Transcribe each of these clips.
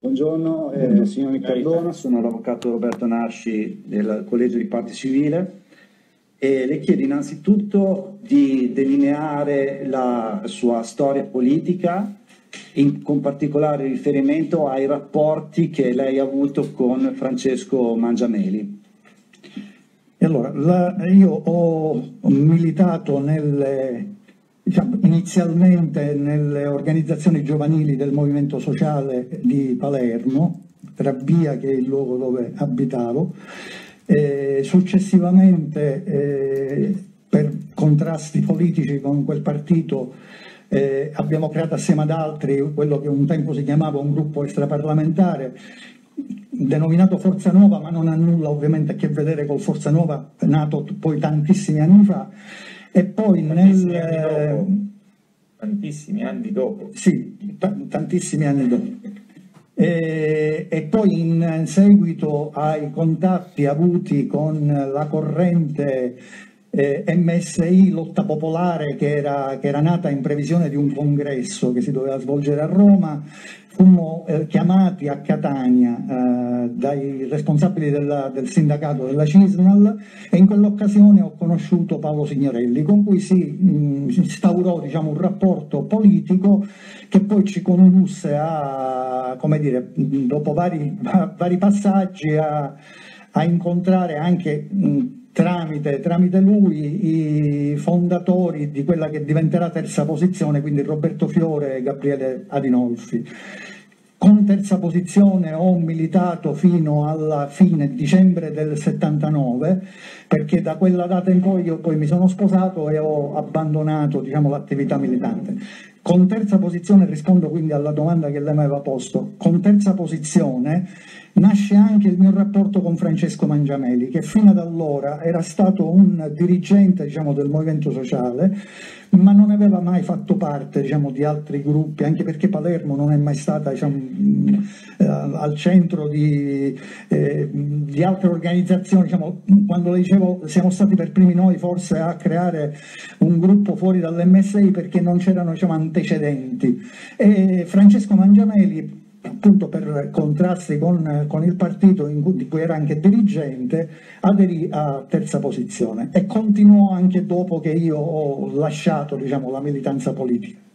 Buongiorno, eh, signor Riccardona, sono l'avvocato Roberto Nasci del Collegio di Parte Civile e le chiedo innanzitutto di delineare la sua storia politica, in, con particolare riferimento ai rapporti che lei ha avuto con Francesco Mangiameli. Allora, la, io ho militato nelle diciamo, inizialmente nelle organizzazioni giovanili del movimento sociale di Palermo, Rabbia che è il luogo dove abitavo, e successivamente eh, per contrasti politici con quel partito eh, abbiamo creato assieme ad altri quello che un tempo si chiamava un gruppo extraparlamentare denominato Forza Nuova, ma non ha nulla ovviamente a che vedere con Forza Nuova, nato poi tantissimi anni fa, e poi tantissimi nel... Anni dopo, tantissimi anni dopo. Sì, tantissimi anni dopo. E, e, poi in seguito ai contatti avuti con la corrente eh, MSI Lotta Popolare che era, che era, nata in previsione di un congresso che si doveva svolgere a Roma, fummo eh, chiamati a Catania eh, dai responsabili della, del sindacato della Cisnal e in quell'occasione ho conosciuto Paolo Signorelli con cui si mh, instaurò diciamo, un rapporto politico che poi ci condusse a, come dire, dopo vari, vari passaggi a, a incontrare anche mh, Tramite, tramite, lui i fondatori di quella che diventerà terza posizione, quindi Roberto Fiore e Gabriele Adinolfi. Con terza posizione ho militato fino alla fine dicembre del 79 perché da quella data in poi io poi mi sono sposato e ho abbandonato diciamo, l'attività militante. Con terza posizione rispondo quindi alla domanda che lei mi aveva posto. Con terza posizione nasce anche il mio rapporto con Francesco Mangiameli, che fino ad allora era stato un dirigente diciamo, del movimento sociale, ma non aveva mai fatto parte diciamo, di altri gruppi, anche perché Palermo non è mai stata diciamo, eh, al centro di, eh, di altre organizzazioni. Diciamo, quando le dicevo siamo stati per primi noi forse a creare un gruppo fuori dall'MSI perché non c'erano diciamo, antecedenti. E Francesco Mangiameli appunto per contrasti con, con il partito cui, di cui era anche dirigente, aderì a terza posizione e continuò anche dopo che io ho lasciato diciamo, la militanza politica.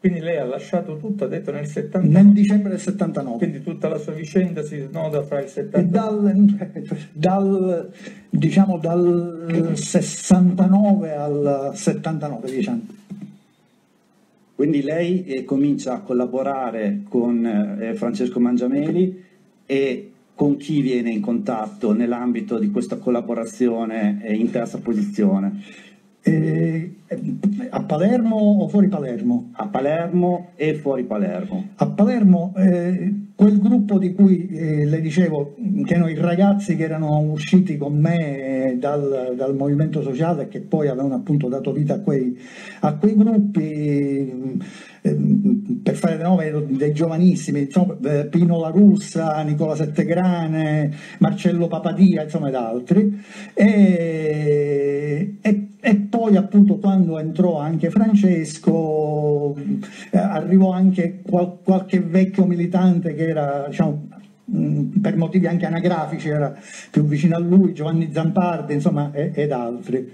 Quindi lei ha lasciato tutto, ha detto nel 79? Nel dicembre del 79. Quindi tutta la sua vicenda si snoda fra il 79 e dal, dal, diciamo, dal 69 al 79, diciamo. Quindi lei eh, comincia a collaborare con eh, Francesco Mangiameli e con chi viene in contatto nell'ambito di questa collaborazione eh, in terza posizione? Eh, a Palermo o fuori Palermo? A Palermo e fuori Palermo. A Palermo eh, quel gruppo di cui eh, le dicevo, che erano i ragazzi che erano usciti con me dal, dal movimento sociale e che poi avevano appunto dato vita a quei, a quei gruppi, eh, per fare dei nomi dei giovanissimi, insomma, eh, Pino La Russa, Nicola Settegrane, Marcello Papadia, insomma ed altri. E, e e poi appunto quando entrò anche Francesco eh, arrivò anche qual- qualche vecchio militante che era diciamo, per motivi anche anagrafici era più vicino a lui, Giovanni Zampardi insomma ed altri.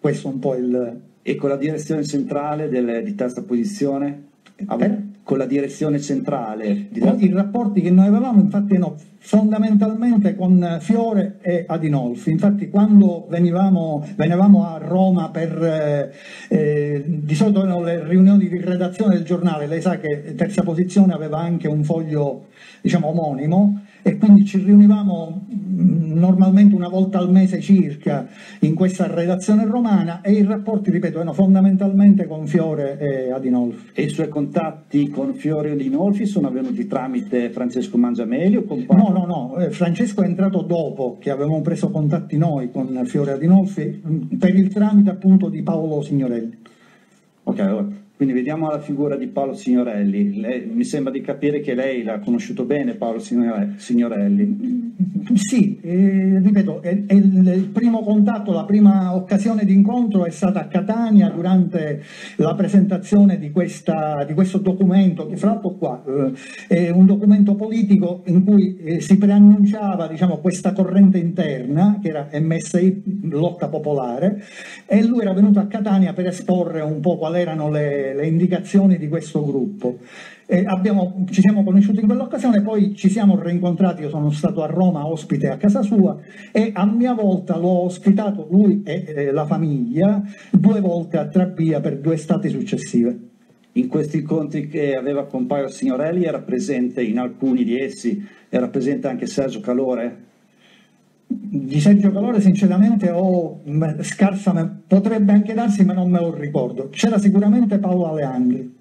Questo è un po' il... E con la direzione centrale del, di terza posizione? Per? Con la direzione centrale? Di... I rapporti che noi avevamo infatti no, fondamentalmente con Fiore e Adinolfi. Infatti quando venivamo, venivamo a Roma per, eh, eh, di solito erano le riunioni di redazione del giornale, lei sa che Terza Posizione aveva anche un foglio diciamo, omonimo e quindi ci riunivamo mm, normalmente una volta al mese circa in questa redazione romana e i rapporti, ripeto, erano fondamentalmente con Fiore e Adinolfi. E i suoi contatti con Fiore e Adinolfi sono avvenuti tramite Francesco Mangiameli o con No, no, no, eh, Francesco è entrato dopo che avevamo preso contatti noi con Fiore Adinolfi mm, per il tramite appunto di Paolo Signorelli. Ok, allora Quindi vediamo la figura di Paolo Signorelli. Lei, mi sembra di capire che lei l'ha conosciuto bene, Paolo Signorelli. Sì, eh, ripeto, è, è il, primo contatto, la prima occasione di incontro è stata a Catania durante la presentazione di, questa, di questo documento, che fra l'altro qua eh, è un documento politico in cui eh, si preannunciava diciamo, questa corrente interna, che era MSI, lotta popolare, e lui era venuto a Catania per esporre un po' quali erano le le, indicazioni di questo gruppo. Abbiamo, ci siamo conosciuti in quell'occasione, poi ci siamo rincontrati, io sono stato a Roma ospite a casa sua e a mia volta l'ho ospitato lui e eh, la famiglia due volte a Trabia per due estati successive. In questi incontri che aveva con Paio Signorelli era presente in alcuni di essi, era presente anche Sergio Calore? Di Sergio Calore sinceramente ho scarsa, potrebbe anche darsi ma non me lo ricordo. C'era sicuramente Paolo Aleandri.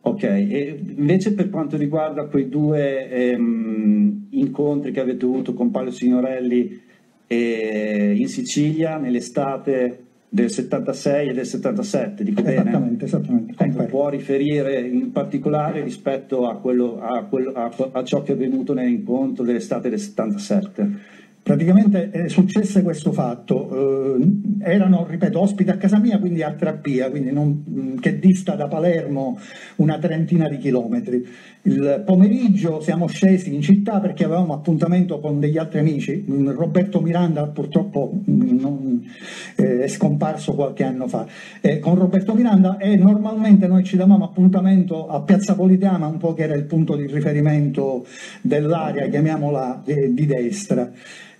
Ok, e invece per quanto riguarda quei due ehm, incontri che avete avuto con Paolo Signorelli eh, in Sicilia nell'estate del 76 e del 77, dico esattamente, bene? Esattamente, ecco, può riferire in particolare rispetto a, quello, a, quello, a, a ciò che è avvenuto nell'incontro dell'estate del 77? Praticamente è successo questo fatto, eh, erano, ripeto, ospiti a casa mia, quindi a Trappia, quindi non, mm, che dista da Palermo una trentina di chilometri. Il pomeriggio siamo scesi in città perché avevamo appuntamento con degli altri amici, mm, Roberto Miranda purtroppo mm, non, eh, è scomparso qualche anno fa, eh, con Roberto Miranda e normalmente noi ci davamo appuntamento a Piazza Politeama, un po' che era il punto di riferimento dell'area, chiamiamola eh, di destra.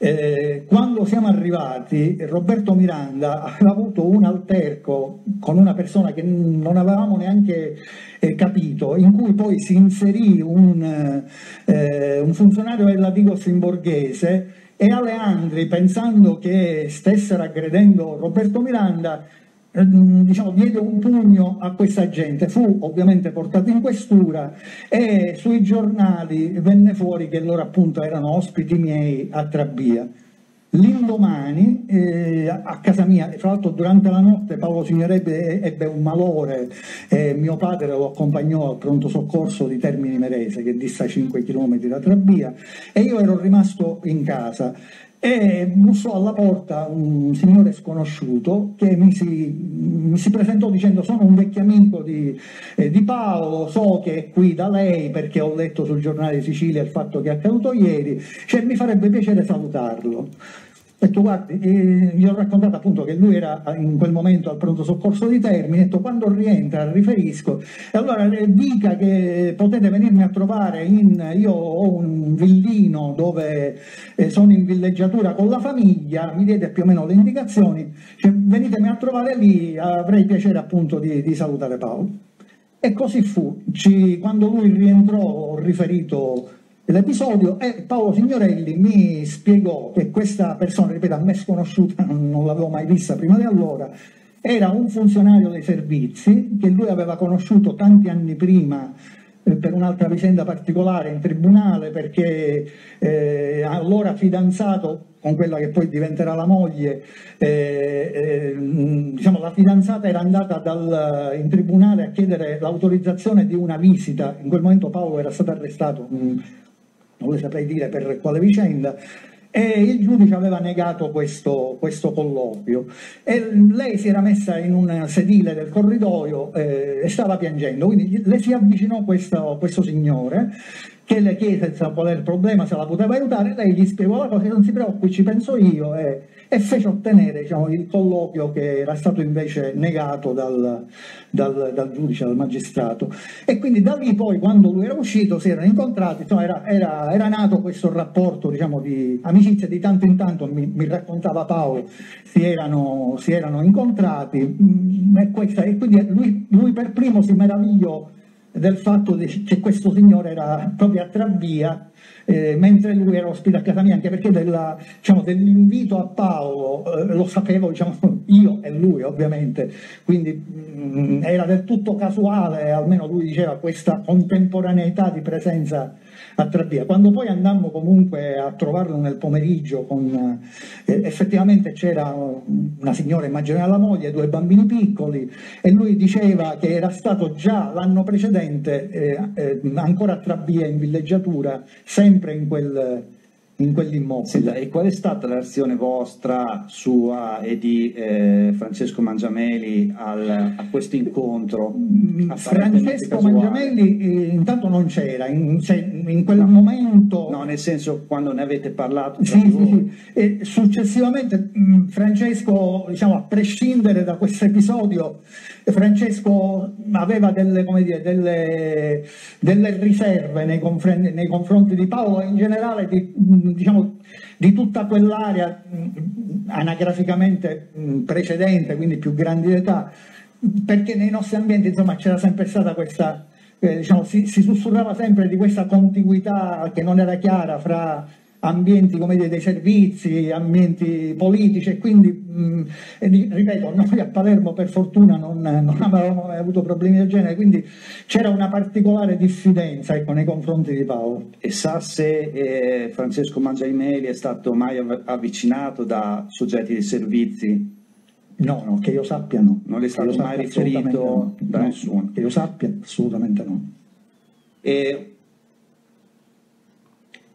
Eh, quando siamo arrivati, Roberto Miranda aveva avuto un alterco con una persona che non avevamo neanche eh, capito, in cui poi si inserì un, eh, un funzionario della Digos in borghese e Aleandri, pensando che stessero aggredendo Roberto Miranda, Ehm, diciamo, diede un pugno a questa gente, fu ovviamente portato in questura e sui giornali venne fuori che loro appunto erano ospiti miei a Trabia. L'indomani eh, a casa mia, fra l'altro durante la notte Paolo Signorebbe ebbe un malore, eh, mio padre lo accompagnò al pronto soccorso di Termini Merese che dista 5 km da Trabia e io ero rimasto in casa e bussò alla porta un signore sconosciuto che mi si, mi si presentò dicendo sono un vecchio amico di, eh, di, Paolo, so che è qui da lei perché ho letto sul giornale di Sicilia il fatto che è accaduto ieri, cioè mi farebbe piacere salutarlo. Ho detto, guardi, eh, gli ho raccontato appunto che lui era in quel momento al pronto soccorso di Termini, ho detto quando rientra riferisco, e allora eh, dica che potete venirmi a trovare, in, io ho un villino dove eh, sono in villeggiatura con la famiglia, mi diede più o meno le indicazioni, cioè, venitemi a trovare lì, avrei piacere appunto di, di salutare Paolo. E così fu, Ci, quando lui rientrò ho riferito l'episodio e Paolo Signorelli mi spiegò che questa persona, ripeto, a me sconosciuta, non l'avevo mai vista prima di allora, era un funzionario dei servizi che lui aveva conosciuto tanti anni prima eh, per un'altra vicenda particolare in tribunale perché eh, allora fidanzato con quella che poi diventerà la moglie, eh, eh, diciamo, la fidanzata era andata dal, in tribunale a chiedere l'autorizzazione di una visita, in quel momento Paolo era stato arrestato, mh, non le saprei dire per quale vicenda, e il giudice aveva negato questo, questo, colloquio. E lei si era messa in un sedile del corridoio eh, e stava piangendo, quindi le si avvicinò questo, questo signore che le chiese qual era il problema, se la poteva aiutare, lei gli spiegò la cosa, non si preoccupi, ci penso io e, e fece ottenere diciamo, il colloquio che era stato invece negato dal, dal, dal, giudice, dal magistrato. E quindi da lì poi quando lui era uscito si erano incontrati, insomma, era, era, era, nato questo rapporto diciamo, di amicizia, di tanto in tanto mi, mi raccontava Paolo, si erano, si erano incontrati mm, e, questa, e quindi lui, lui per primo si meravigliò del fatto che questo signore era proprio a Trabbia eh, mentre lui era ospite a casa mia, anche perché della, diciamo, dell'invito a Paolo eh, lo sapevo diciamo, io e lui ovviamente, quindi mh, mm, era del tutto casuale, almeno lui diceva, questa contemporaneità di presenza a Trabia. Quando poi andammo comunque a trovarlo nel pomeriggio, con, eh, effettivamente c'era una signora, immagino la moglie, due bambini piccoli, e lui diceva che era stato già l'anno precedente, eh, eh, ancora a Trabia in villeggiatura, sempre in quel in quell'immobile. e qual è stata la reazione vostra, sua e di eh, Francesco Mangiameli al, a questo incontro? Mm, Francesco Mangiameli eh, intanto non c'era, in, cioè, in quel no. momento... No, nel senso quando ne avete parlato. Sì, sì, sì. E successivamente mh, mm, Francesco, diciamo, a prescindere da questo episodio, Francesco aveva delle, dire, delle, delle riserve nei confronti, nei confronti, di Paolo e in generale di, diciamo, di tutta quell'area anagraficamente precedente, quindi più grandi d'età, perché nei nostri ambienti insomma, c'era sempre stata questa, eh, diciamo, si, si sussurrava sempre di questa contiguità che non era chiara fra ambienti come dire, dei servizi, ambienti politici e quindi, mh, ripeto, noi a Palermo per fortuna non, non avevamo mai avuto problemi del genere, quindi c'era una particolare diffidenza ecco, nei confronti di Paolo. E sa se eh, Francesco Mangiaimeli è stato mai avvicinato da soggetti dei servizi? No, no, che io sappia no. Non è stato mai riferito no. da no, nessuno? Che io sappia assolutamente no. E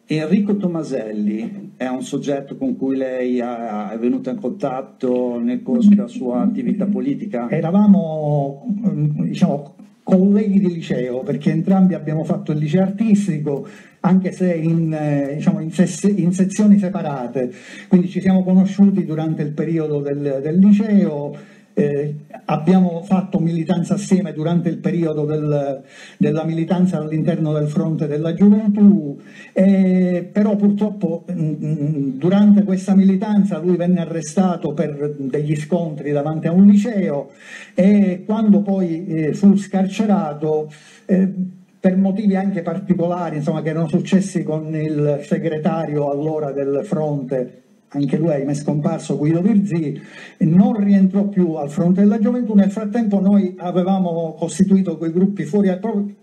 Enrico Tomaselli è un soggetto con cui lei è venuta in contatto nel corso della sua attività politica? Eravamo, diciamo, colleghi di liceo, perché entrambi abbiamo fatto il liceo artistico, anche se in, diciamo, in, ses- in sezioni separate, quindi ci siamo conosciuti durante il periodo del, del liceo eh, abbiamo fatto militanza assieme durante il periodo del, della militanza all'interno del fronte della gioventù, eh, però purtroppo mh, mm, mm, durante questa militanza lui venne arrestato per degli scontri davanti a un liceo e quando poi eh, fu scarcerato eh, per motivi anche particolari insomma, che erano successi con il segretario allora del fronte anche lui ahimè scomparso, Guido Virzì, non rientrò più al fronte della gioventù, nel frattempo noi avevamo costituito quei gruppi fuori, proprio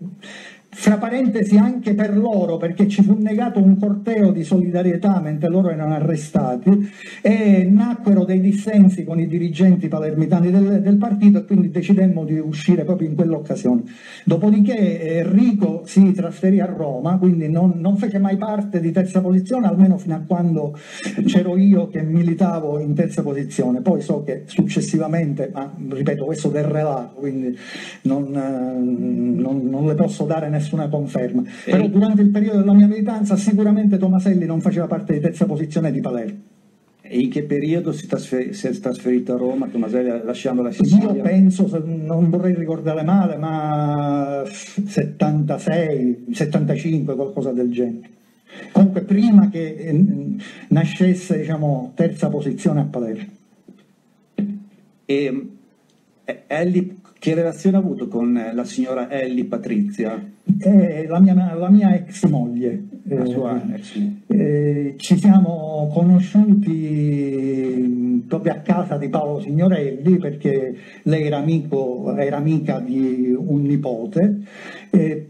fra parentesi anche per loro perché ci fu negato un corteo di solidarietà mentre loro erano arrestati e nacquero dei dissensi con i dirigenti palermitani del, del partito e quindi decidemmo di uscire proprio in quell'occasione. Dopodiché Enrico si trasferì a Roma, quindi non, non fece mai parte di terza posizione, almeno fino a quando c'ero io che militavo in terza posizione. Poi so che successivamente, ma ripeto questo del relato, quindi non, non, non le posso dare nessun nessuna conferma. E... Però durante il periodo della mia militanza sicuramente Tomaselli non faceva parte di terza posizione di Palermo. E in che periodo si, trasfer- si è trasferito a Roma Tomaselli lasciando la Sicilia? Io penso, non vorrei ricordare male, ma 76, 75, qualcosa del genere. Comunque prima che eh, nascesse diciamo, terza posizione a Palermo. E eh, Ellie che relazione ha avuto con la signora Ellie Patrizia? È la mia, la mia ex moglie. La sua eh, ex moglie. Eh, ci siamo conosciuti proprio a casa di Paolo Signorelli perché lei era, amico, era amica di un nipote. Eh,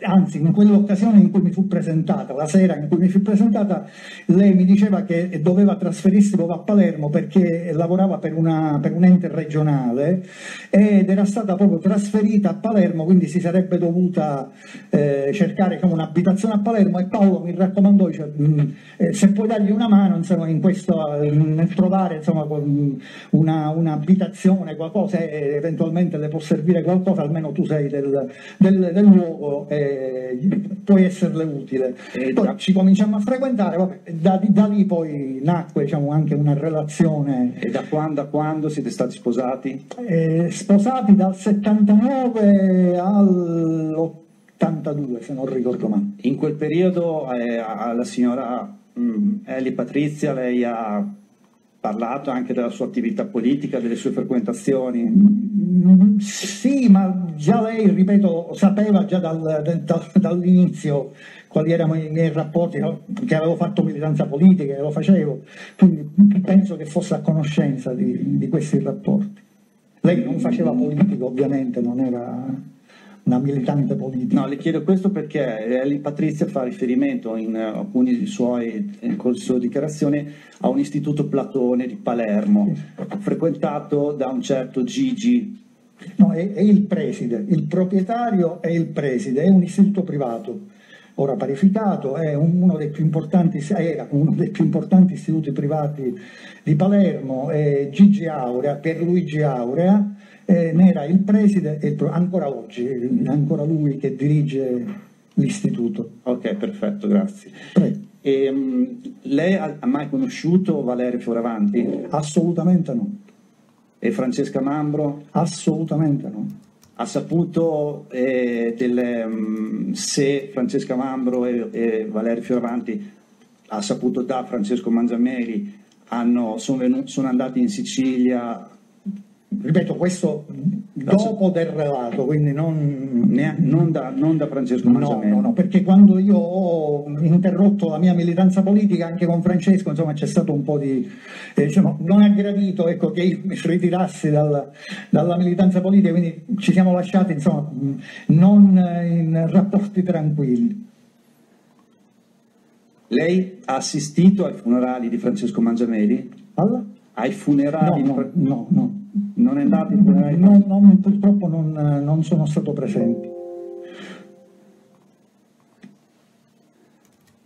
anzi in quell'occasione in cui mi fu presentata, la sera in cui mi fu presentata, lei mi diceva che doveva trasferirsi proprio a Palermo perché lavorava per, una, per un ente regionale ed era stata proprio trasferita a Palermo, quindi si sarebbe dovuta eh, cercare diciamo, un'abitazione a Palermo e Paolo mi raccomandò, cioè, mh, eh, se puoi dargli una mano insomma, in questo, nel trovare insomma, una, un'abitazione, qualcosa eventualmente le può servire qualcosa, almeno tu sei del, del, del luogo eh, puoi esserle utile. E poi da... ci cominciamo a frequentare, vabbè, da, da, lì poi nacque diciamo, anche una relazione. E da quando, quando siete stati sposati? Eh, sposati dal 79 all'82 se non ricordo male. In quel periodo eh, alla signora mm, Ellie Patrizia lei ha parlato anche della sua attività politica, delle sue frequentazioni? Sì, ma già lei, ripeto, sapeva già dal, dal, dall'inizio quali erano i miei rapporti, che avevo fatto militanza politica, e lo facevo, quindi penso che fosse a conoscenza di, di questi rapporti. Lei non faceva politica, ovviamente, non era una militante politica. No, le chiedo questo perché Eli Patrizia fa riferimento in uh, alcuni suoi, in sue dichiarazioni a un istituto Platone di Palermo, frequentato da un certo Gigi. No, è, è il preside, il proprietario è il preside, è un istituto privato ora parificato, è uno dei più importanti, era uno dei più importanti istituti privati di Palermo, è Gigi Aurea, Pierluigi Aurea, eh, ne era il preside e ancora oggi, ancora lui che dirige l'istituto. Ok, perfetto, grazie. E, um, lei ha mai conosciuto Valerio Fioravanti? Assolutamente no. E Francesca Mambro? Assolutamente no ha saputo eh, del, um, se Francesca Mambro e, e, Valerio Fioravanti ha saputo da Francesco Mangiameli hanno, sono, venuti, sono andati in Sicilia ripeto, questo dopo del relato, quindi non, ne, non, da, non da, Francesco. No, no, no, perché quando io ho interrotto la mia militanza politica anche con Francesco, insomma, c'è stato un po' di... Eh, diciamo, non è gradito ecco, che io mi ritirassi dal, dalla militanza politica, quindi ci siamo lasciati insomma, non in rapporti tranquilli. Lei ha assistito ai funerali di Francesco Mangiameli? Alla? Ai funerali? No, no, no. no. Non è andato in funerali? No, no, purtroppo non, non sono stato presente.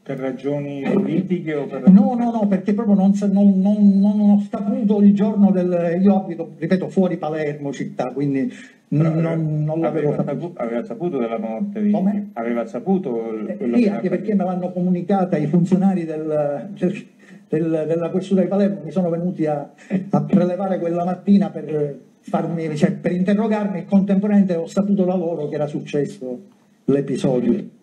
Per ragioni politiche o per ragioni... No, no, no, perché proprio non, non, non, non ho saputo il giorno del... Io abito, ripeto, fuori Palermo città, quindi non, non l'avevo aveva saputo. Aveva saputo della morte di... Come? Aveva saputo... Eh, sì, anche perché me l'hanno comunicata i funzionari del del, della questura di Palermo mi sono venuti a, a prelevare quella mattina per, farmi, cioè, per interrogarmi e contemporaneamente ho saputo da loro che era successo l'episodio.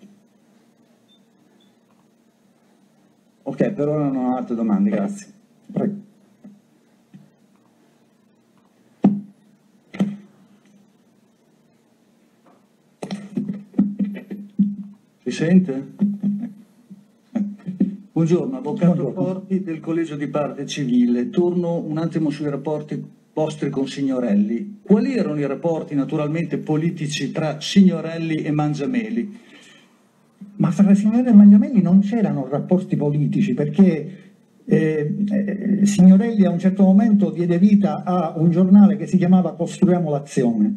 Ok, per ora non ho altre domande, grazie. Prego. Si sente? Buongiorno, Avvocato Buongiorno. Forti del Collegio di Parte Civile. Torno un attimo sui rapporti vostri con Signorelli. Quali erano i rapporti naturalmente politici tra Signorelli e Mangiameli? Ma fra Signorelli e Mangiameli non c'erano rapporti politici perché eh, eh, Signorelli a un certo momento diede vita a un giornale che si chiamava Costruiamo l'azione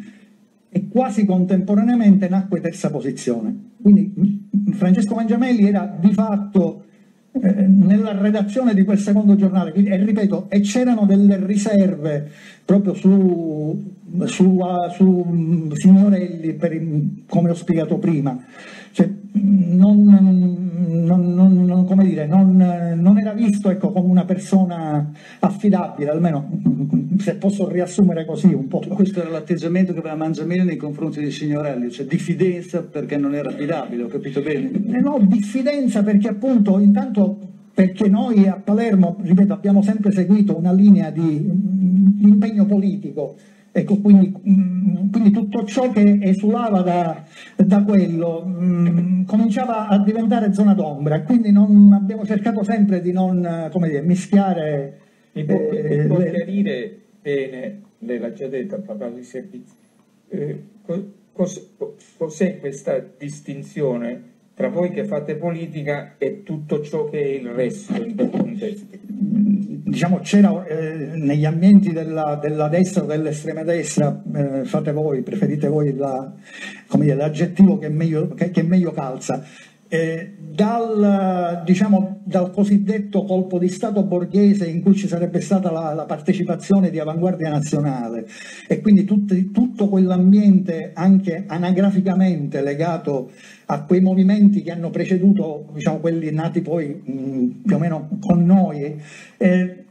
e quasi contemporaneamente nacque terza posizione. Quindi Francesco Mangiamelli era di fatto eh, nella redazione di quel secondo giornale, quindi, e ripeto, e c'erano delle riserve proprio su, su, su mm, Signorelli, per, come ho spiegato prima. Cioè, non, non, non, come dire, non, era visto ecco, come una persona affidabile, almeno se posso riassumere così un po'. Questo era l'atteggiamento che aveva Mangiamene nei confronti di Signorelli, cioè diffidenza perché non era affidabile, ho capito bene? Eh no, diffidenza perché appunto intanto perché noi a Palermo, ripeto, abbiamo sempre seguito una linea di impegno politico Ecco, quindi, mm, quindi, tutto ciò che esulava da, da quello mh, mm, cominciava a diventare zona d'ombra, quindi non, abbiamo cercato sempre di non dire, mischiare. Mi può, eh, può le... chiarire bene, lei l'ha già detto a parlato di servizi, eh, cos, cos'è questa distinzione tra voi che fate politica e tutto ciò che è il resto quel contesto? diciamo, c'era eh, negli ambienti della, della, destra o dell'estrema destra, eh, fate voi, preferite voi la, dire, l'aggettivo che meglio, che, che meglio calza, eh, dal, diciamo, dal, cosiddetto colpo di Stato borghese in cui ci sarebbe stata la, la partecipazione di avanguardia nazionale e quindi tutti, tutto quell'ambiente anche anagraficamente legato a quei movimenti che hanno preceduto diciamo, quelli nati poi mh, più o meno con noi. Eh,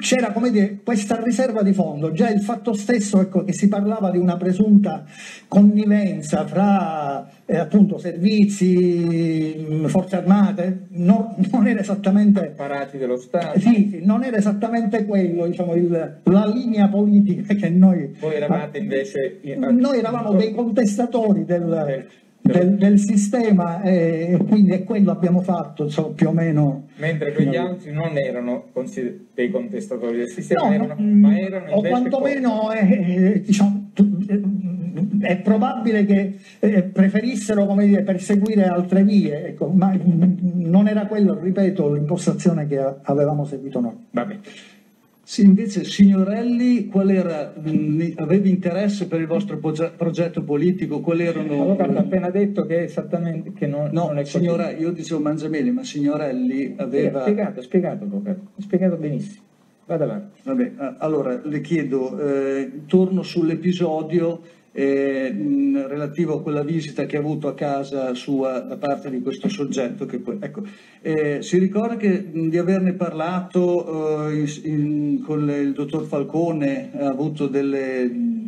c'era come dire, questa riserva di fondo, già il fatto stesso ecco, che si parlava di una presunta connivenza fra eh, appunto servizi, forze armate, no, non era esattamente... Apparati dello Stato. Sì, sì, non era esattamente quello, diciamo, il, la linea politica che noi... Voi eravate invece... Noi eravamo dei contestatori del, del, del, sistema e quindi è quello abbiamo fatto insomma, più o meno. Mentre quegli altri non erano dei contestatori del sistema, no, erano, no, ma erano o quantomeno eh, eh, diciamo, è probabile che eh, preferissero come dire, perseguire altre vie, ecco, ma non era quello, ripeto, l'impostazione che avevamo seguito noi. Sì, invece Signorelli, qual era, mh, avevi interesse per il vostro progetto politico? Quali erano... L'avvocato ha appena detto che esattamente che non, no, non è signora, io dicevo Mangiameli, ma Signorelli aveva... Spiegato, spiegato, avvocato, spiegato benissimo. Vada avanti. Vabbè, allora le chiedo, eh, torno sull'episodio eh, relativo a quella visita che ha avuto a casa sua da parte di questo soggetto. Poi, ecco, eh, si ricorda che, di averne parlato eh, in, in, con il dottor Falcone, ha avuto delle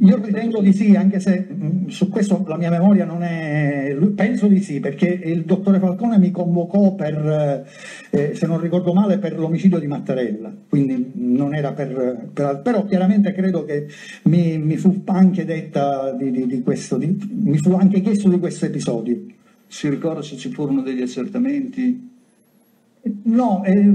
io ritengo di sì, anche se mh, su questo la mia memoria non è... Penso di sì, perché il dottore Falcone mi convocò per, eh, se non ricordo male, per l'omicidio di Mattarella, quindi non era per... per però chiaramente credo che mi, mi fu anche detta di, di, di questo, di, mi fu anche chiesto di questo episodio. Si ricorda se ci furono degli accertamenti? No, eh,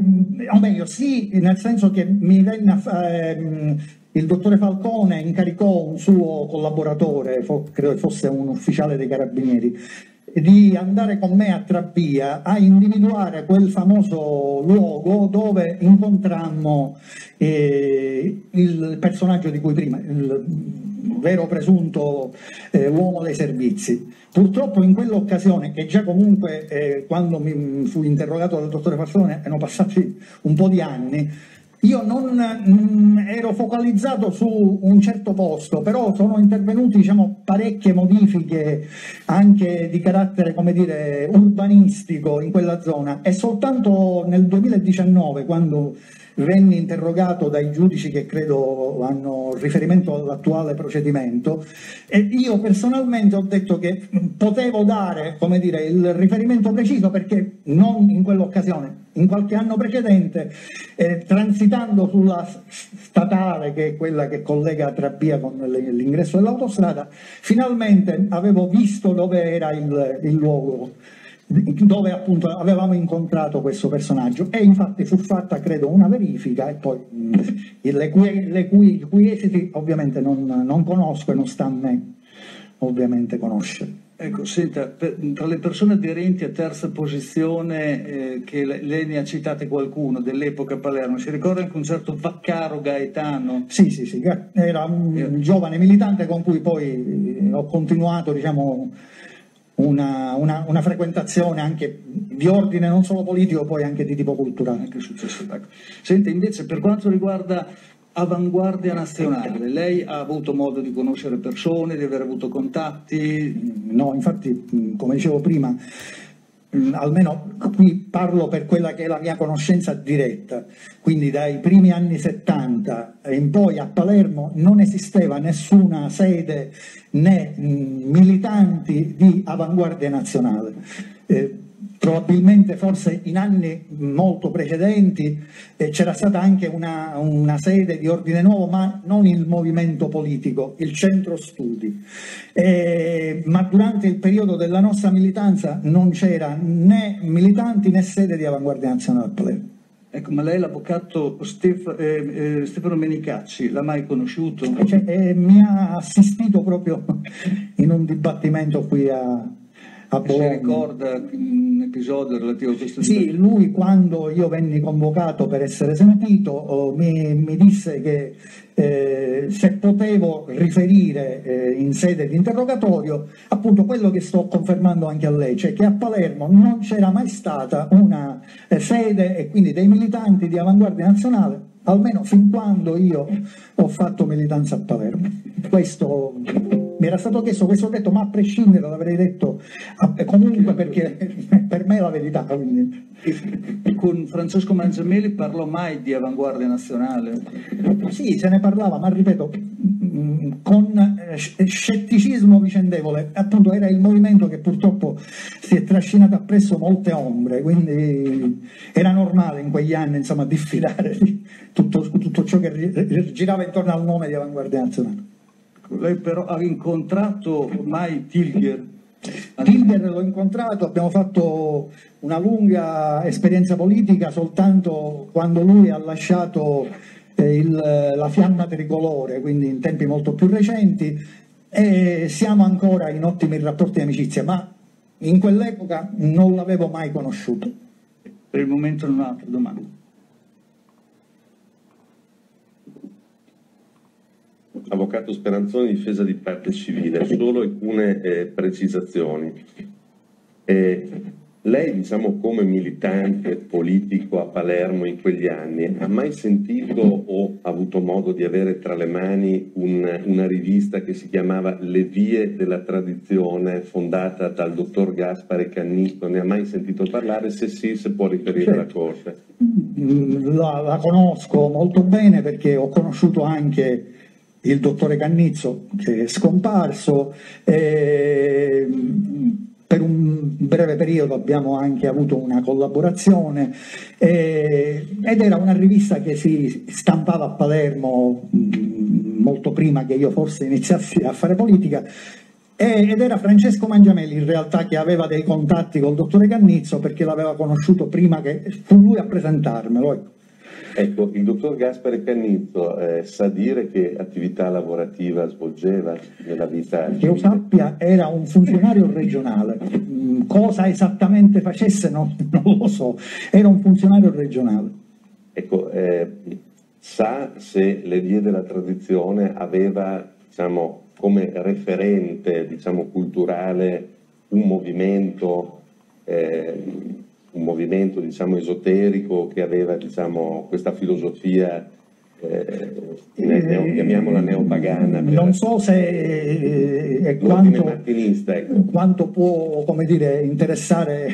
o meglio sì, nel senso che mi venne a... Eh, il dottore Falcone incaricò un suo collaboratore, credo fosse un ufficiale dei carabinieri, di andare con me a Trappia a individuare quel famoso luogo dove incontrammo eh, il personaggio di cui prima, il vero presunto eh, uomo dei servizi. Purtroppo in quell'occasione, che già comunque eh, quando mi fu interrogato dal dottore Falcone erano passati un po' di anni, io non mh, mm, ero focalizzato su un certo posto, però sono intervenute diciamo, parecchie modifiche anche di carattere dire, urbanistico in quella zona. E soltanto nel 2019, quando venni interrogato dai giudici che credo hanno riferimento all'attuale procedimento e io personalmente ho detto che potevo dare dire, il riferimento preciso perché non in quell'occasione, in qualche anno precedente, eh, transitando sulla statale che è quella che collega Trappia con l'ingresso dell'autostrada, finalmente avevo visto dove era il, il luogo dove appunto avevamo incontrato questo personaggio e infatti fu fatta credo una verifica e poi mh, le, cui, le cui, cui, esiti ovviamente non, non, conosco e non sta a me ovviamente conoscere. Ecco, senta, per, tra le persone aderenti a terza posizione eh, che lei ne ha citate qualcuno dell'epoca Palermo, si ricorda anche un certo Vaccaro Gaetano? Sì, sì, sì, era un Io... giovane militante con cui poi ho continuato diciamo una, una, una, frequentazione anche di ordine non solo politico, poi anche di tipo culturale. Anche successivo. Ecco. Sente, invece, per quanto riguarda Avanguardia Nazionale, lei ha avuto modo di conoscere persone, di aver avuto contatti? No, infatti, come dicevo prima, almeno qui parlo per quella che è la mia conoscenza diretta, quindi dai primi anni 70 in poi a Palermo non esisteva nessuna sede né mm, militanti di avanguardia nazionale. Eh, probabilmente forse in anni molto precedenti eh, c'era stata anche una, una, sede di ordine nuovo, ma non il movimento politico, il centro studi. Eh, ma durante il periodo della nostra militanza non c'era né militanti né sede di avanguardia nazionale. Ecco, ma lei l'avvocato Stef, eh, eh, Stefano Menicacci l'ha mai conosciuto? Cioè, eh, mi ha assistito proprio in un dibattimento qui a, a Bologna. Si ricorda un episodio relativo a questo? Sì, lui quando io venni convocato per essere sentito oh, mi, mi, disse che eh, se potevo riferire eh, in sede di interrogatorio appunto quello che sto confermando anche a lei, cioè che a Palermo non c'era mai stata una eh, sede e quindi dei militanti di avanguardia nazionale almeno fin quando io ho fatto militanza a Palermo. Questo mi era stato chiesto, questo ho detto, ma a prescindere l'avrei detto eh, comunque perché per me è la verità. Quindi. Con Francesco Mangiameli parlò mai di avanguardia nazionale? Sì, se ne parlava, ma ripeto, con eh, scetticismo vicendevole. Appunto era il movimento che purtroppo si è trascinato appresso molte ombre, quindi era normale in quegli anni insomma, diffidare di tutto, tutto ciò che girava intorno al nome di avanguardia nazionale. Lei però ha incontrato mai Tilger? Tilger l'ho incontrato, abbiamo fatto una lunga esperienza politica soltanto quando lui ha lasciato eh, il, la fiamma tricolore, quindi in tempi molto più recenti, e siamo ancora in ottimi rapporti di amicizia, ma in quell'epoca non l'avevo mai conosciuto. Per il momento non ho altre domande. Avvocato Speranzoni, difesa di parte civile, solo alcune eh, precisazioni. Eh, lei, diciamo, come militante politico a Palermo in quegli anni, ha mai sentito o avuto modo di avere tra le mani un, una rivista che si chiamava Le vie della tradizione, fondata dal dottor Gaspare Cannito? Ne ha mai sentito parlare? Se sì, se può riferire alla Corte. La, la conosco molto bene perché ho conosciuto anche il dottore Cannizzo che è scomparso. Eh, per un breve periodo abbiamo anche avuto una collaborazione eh, ed era una rivista che si stampava a Palermo mm, molto prima che io forse iniziassi a fare politica ed era Francesco Mangiamelli in realtà che aveva dei contatti col dottore Cannizzo perché l'aveva conosciuto prima che fu lui a presentarmelo. Ecco. Il dottor Gaspare Cannizzo eh, sa dire che attività lavorativa svolgeva nella vita? Che io sappia era un funzionario regionale, mm, cosa esattamente facesse no, non lo so, era un funzionario regionale. Ecco, eh, sa se le vie della tradizione aveva diciamo, come referente diciamo, culturale un movimento eh, un movimento diciamo, esoterico che aveva diciamo, questa filosofia eh, neo, chiamiamola neopagana. Non so se eh, quanto, ecco. quanto, può dire, interessare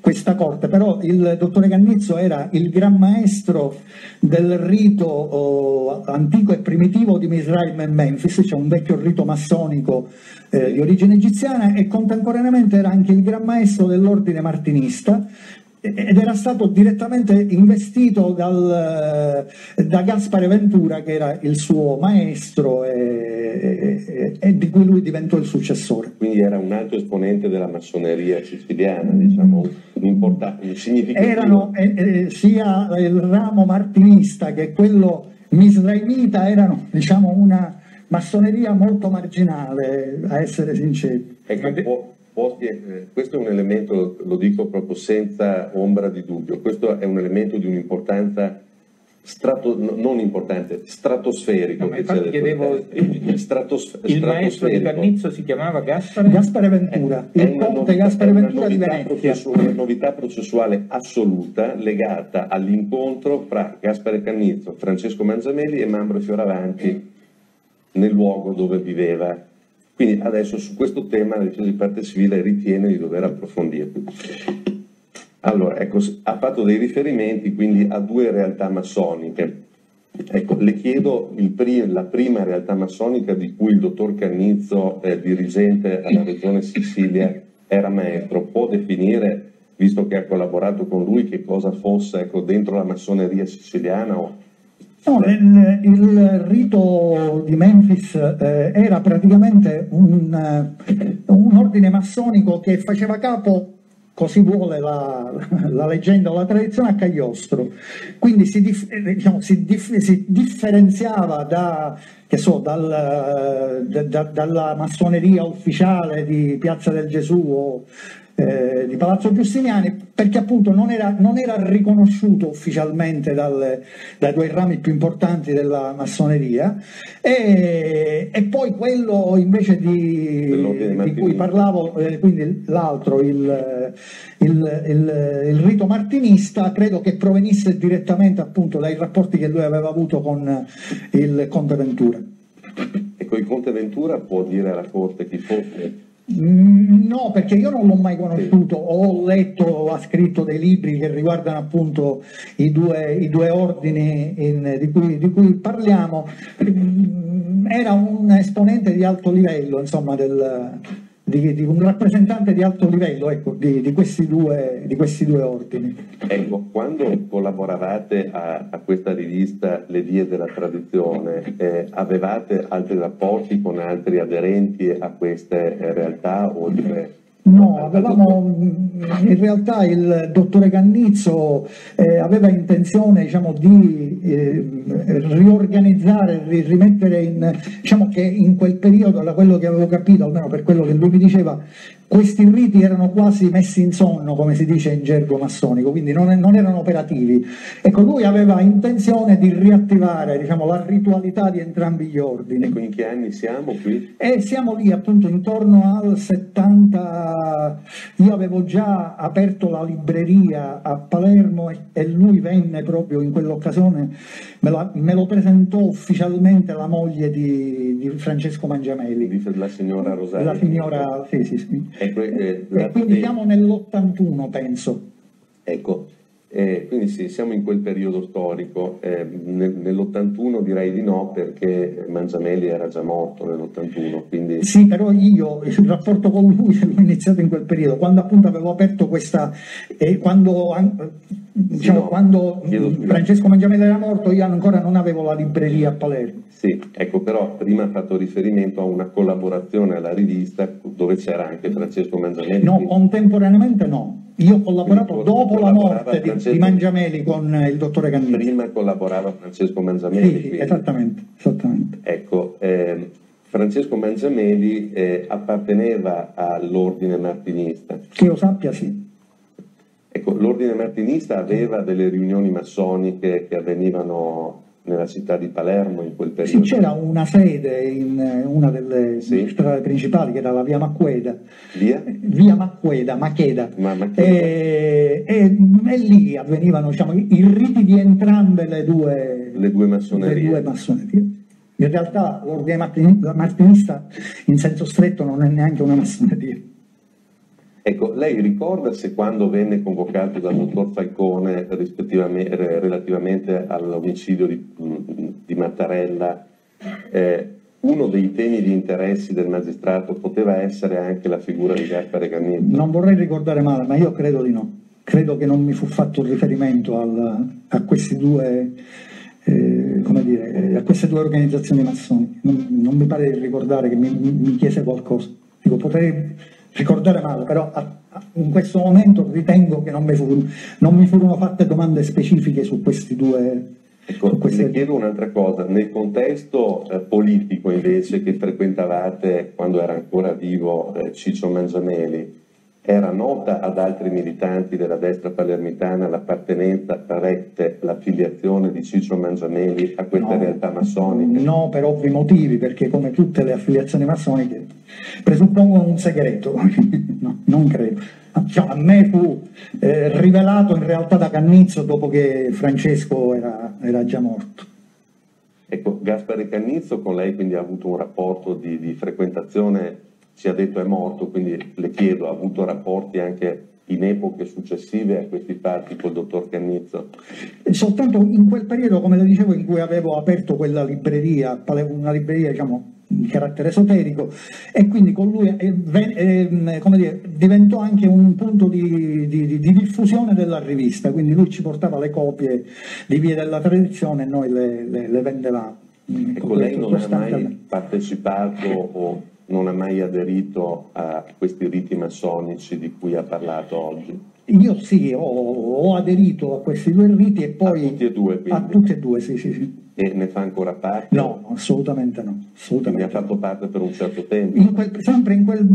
questa corte, però il dottore Cannizzo era il gran maestro del rito oh, antico e primitivo di Misraim e Memphis, cioè un vecchio rito massonico eh, di origine egiziana e contemporaneamente era anche il gran maestro dell'ordine martinista ed era stato direttamente investito dal, da Gaspare Ventura che era il suo maestro e, e, e, di cui lui diventò il successore. Quindi era un alto esponente della massoneria siciliana, diciamo, un importante, significativo. Erano eh, eh, sia il ramo martinista che quello misraimita erano diciamo, una massoneria molto marginale, a essere sinceri. Ecco, eh, questo è un elemento, lo dico proprio senza ombra di dubbio, questo è un elemento di un'importanza strato, non importante, stratosferico. No, infatti chiedevo, il, stratos, il maestro di Cannizzo si chiamava Gaspare? Gaspare Ventura, è, il conte Gaspare Ventura di Venezia. Una novità processuale assoluta legata all'incontro fra Gaspare Cannizzo, Francesco Manzamelli e Mambro Fioravanti nel luogo dove viveva quindi adesso su questo tema la difesa di parte civile ritiene di dover approfondirlo. Allora, ecco, ha fatto dei riferimenti quindi a due realtà massoniche. Ecco, le chiedo pri- la prima realtà massonica di cui il dottor Cannizzo, eh, dirigente alla regione Sicilia, era maestro. Può definire, visto che ha collaborato con lui, che cosa fosse ecco, dentro la massoneria siciliana o No, il, il, rito di Memphis eh, era praticamente un, eh, un, ordine massonico che faceva capo, così vuole la, la leggenda o la tradizione, a Cagliostro. Quindi si, dif, eh, diciamo, si, dif, si differenziava da, so, dal, da, da, dalla massoneria ufficiale di Piazza del Gesù o eh, di Palazzo Giustiniani perché appunto non era, non era riconosciuto ufficialmente dal, dai due rami più importanti della massoneria e, e poi quello invece di, di cui parlavo, eh, quindi l'altro, il, il, il, il, rito martinista, credo che provenisse direttamente appunto dai rapporti che lui aveva avuto con il Conte Ventura. Ecco, il Conte Ventura può dire alla Corte chi fosse no, perché io non l'ho mai conosciuto, ho letto, ha scritto dei libri che riguardano appunto i due, i due ordini in, di, cui, di, cui, parliamo. Mm, era un esponente di alto livello, insomma, del, di, di, un rappresentante di alto livello ecco, di, di, questi due, di, questi due, ordini. Ecco, quando collaboravate a, a, questa rivista Le vie della tradizione, eh, avevate altri rapporti con altri aderenti a queste eh, realtà oltre No, avevamo, in realtà il dottore Cannizzo eh, aveva intenzione diciamo, di eh, riorganizzare, di rimettere in, diciamo che in quel periodo, da quello che avevo capito, almeno per quello che lui mi diceva, questi riti erano quasi messi in sonno, come si dice in gergo massonico, quindi non, non erano operativi. Ecco, lui aveva intenzione di riattivare diciamo, la ritualità di entrambi gli ordini. Ecco, in che anni siamo qui? E siamo lì appunto intorno al 70, io avevo già aperto la libreria a Palermo e, e lui venne proprio in quell'occasione, me, la, me, lo presentò ufficialmente la moglie di, di Francesco Mangiamelli. Di la signora Rosario. La signora, sì, sì, sì. Ecco, eh, e quindi siamo nell'81 penso. Ecco, eh, quindi sì, siamo in quel periodo storico. Eh, nel, nell'81 direi di no perché Mangiamelli era già morto nell'81. Quindi... Sì, però io il rapporto con lui l'ho iniziato in quel periodo, quando appunto avevo aperto questa... Eh, quando, diciamo, no, quando Francesco Mangiamelli era morto io ancora non avevo la libreria a Palermo. Sì, ecco però prima ha fatto riferimento a una collaborazione alla rivista dove c'era anche Francesco Mangiamelli. No, contemporaneamente no. Io ho collaborato dopo la morte di, di, Mangiameli con il dottore Cannini. Prima collaborava Francesco Mangiameli. Sì, sì esattamente, esattamente. Ecco, eh, Francesco Mangiameli eh, apparteneva all'ordine martinista. Che io sappia sì. Ecco, l'ordine martinista aveva delle riunioni massoniche che avvenivano nella città di Palermo in quel periodo. Sì, c'era una sede in una delle sì. strade principali che era la via Macqueda. Via? Via Macqueda, Macheda. Ma, e, e, e, lì avvenivano diciamo, i riti di entrambe le due, le due massonerie. Le due massonerie. In realtà l'ordine martinista in senso stretto non è neanche una massoneria. Ecco, lei ricorda se quando venne convocato dal dottor Falcone relativamente all'omicidio di, di Mattarella, eh, uno dei temi di interessi del magistrato poteva essere anche la figura di Gaspare Cannetto? Non vorrei ricordare male, ma io credo di no. Credo che non mi fu fatto riferimento al, a, due, eh, dire, a, queste due, organizzazioni massoniche. Non, non, mi pare di ricordare che mi, mi chiese qualcosa. Dico, potrei ricordare male, però a, a, in questo momento ritengo che non mi, furono, non mi, furono, fatte domande specifiche su questi due. Ecco, queste... le chiedo un'altra cosa, nel contesto eh, politico invece che frequentavate quando era ancora vivo eh, Ciccio Mangianelli, era nota ad altri militanti della destra palermitana l'appartenenza rette, l'affiliazione di Ciccio Mangianelli a queste no, realtà massoniche? No, per ovvi motivi, perché come tutte le affiliazioni massoniche presuppongono un segreto, no, non credo. Cioè, a me fu eh, rivelato in realtà da Cannizzo dopo che Francesco era, era già morto. Ecco, Gaspare Cannizzo con lei quindi ha avuto un rapporto di, di frequentazione sia detto è morto, quindi le chiedo, ha avuto rapporti anche in epoche successive a questi fatti col dottor Cannizzo? Soltanto in quel periodo, come le dicevo, in cui avevo aperto quella libreria, una libreria diciamo di carattere esoterico e quindi con lui eh, eh, dire, diventò anche un punto di, di, di, diffusione della rivista, quindi lui ci portava le copie di Via della Tradizione e noi le, le, le vendevamo. Ecco, lei non ha mai partecipato o non ha mai aderito a questi riti massonici di cui ha parlato oggi? Io sì, ho, ho aderito a questi due riti e poi... A tutti e due quindi? A tutti e due, sì, sì, sì. E ne fa ancora parte? No, assolutamente no. Assolutamente ne ha fatto parte per un certo tempo? In quel, sempre in, quel,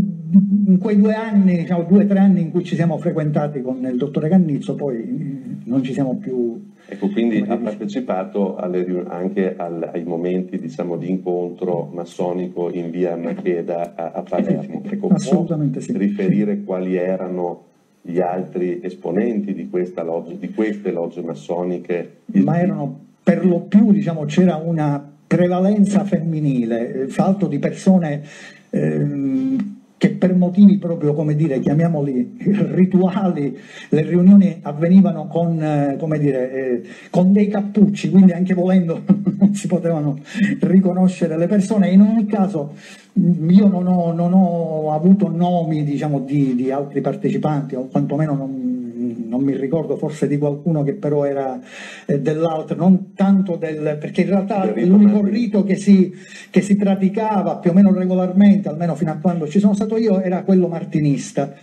in, quei due anni, diciamo due o tre anni in cui ci siamo frequentati con il dottore Cannizzo, poi non ci siamo più Ecco, quindi ha partecipato alle, anche al, ai momenti diciamo, di incontro massonico in via Macheda a, a Palermo. Ecco, Assolutamente sì. riferire quali erano gli altri esponenti di, loggia, di queste logge massoniche? Ma erano per lo più, diciamo, c'era una prevalenza femminile, fatto di persone... Ehm, che per motivi proprio, come dire, chiamiamoli rituali, le riunioni avvenivano con, eh, come dire, eh, con dei cappucci, quindi anche volendo non si potevano riconoscere le persone. In ogni caso mm, io non ho, non ho avuto nomi diciamo, di, di, altri partecipanti, o quantomeno non, non mi ricordo, forse di qualcuno che però era eh, dell'altro, non tanto del... perché in realtà l'unico rito che si, che si praticava più o meno regolarmente, almeno fino a quando ci sono stato io, era quello martinista.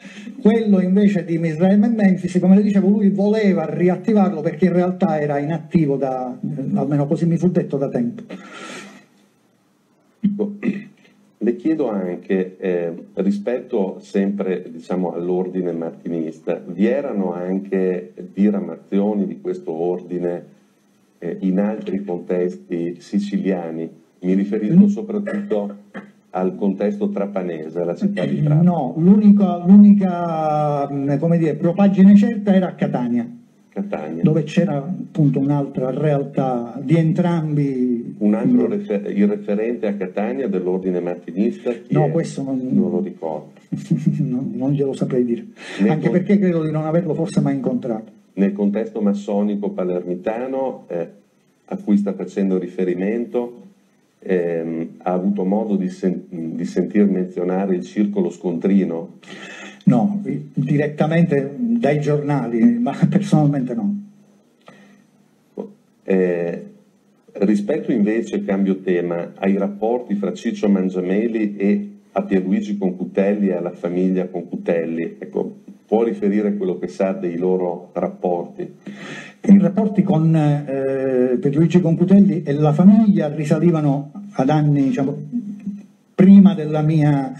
Quello invece di Misraim e Memphis, come le dicevo, lui voleva riattivarlo perché in realtà era inattivo da, almeno così mi fu detto da tempo. Le chiedo anche, eh, rispetto sempre diciamo, all'ordine martinista, vi erano anche diramazioni di questo ordine eh, in altri contesti siciliani? Mi riferisco mm. soprattutto al contesto trapanese, alla città di Trapani. No, l'unica, l'unica come dire, propagine certa era a Catania. Catania. dove c'era appunto un'altra realtà di entrambi. Un altro refer- il referente a Catania dell'ordine martinista? No, è? questo non, non, lo ricordo. non, non glielo saprei dire, Nel anche con... perché credo di non averlo forse mai incontrato. Nel contesto massonico palermitano eh, a cui sta facendo riferimento, ehm, ha avuto modo di, sen- di sentir menzionare il circolo scontrino? No, direttamente dai giornali, ma personalmente no. Eh, rispetto invece, cambio tema, ai rapporti fra Ciccio Mangiameli e a Pierluigi Concutelli e alla famiglia Concutelli, ecco, può riferire quello che sa dei loro rapporti? I rapporti con eh, Pierluigi Concutelli e la famiglia risalivano ad anni diciamo, prima della mia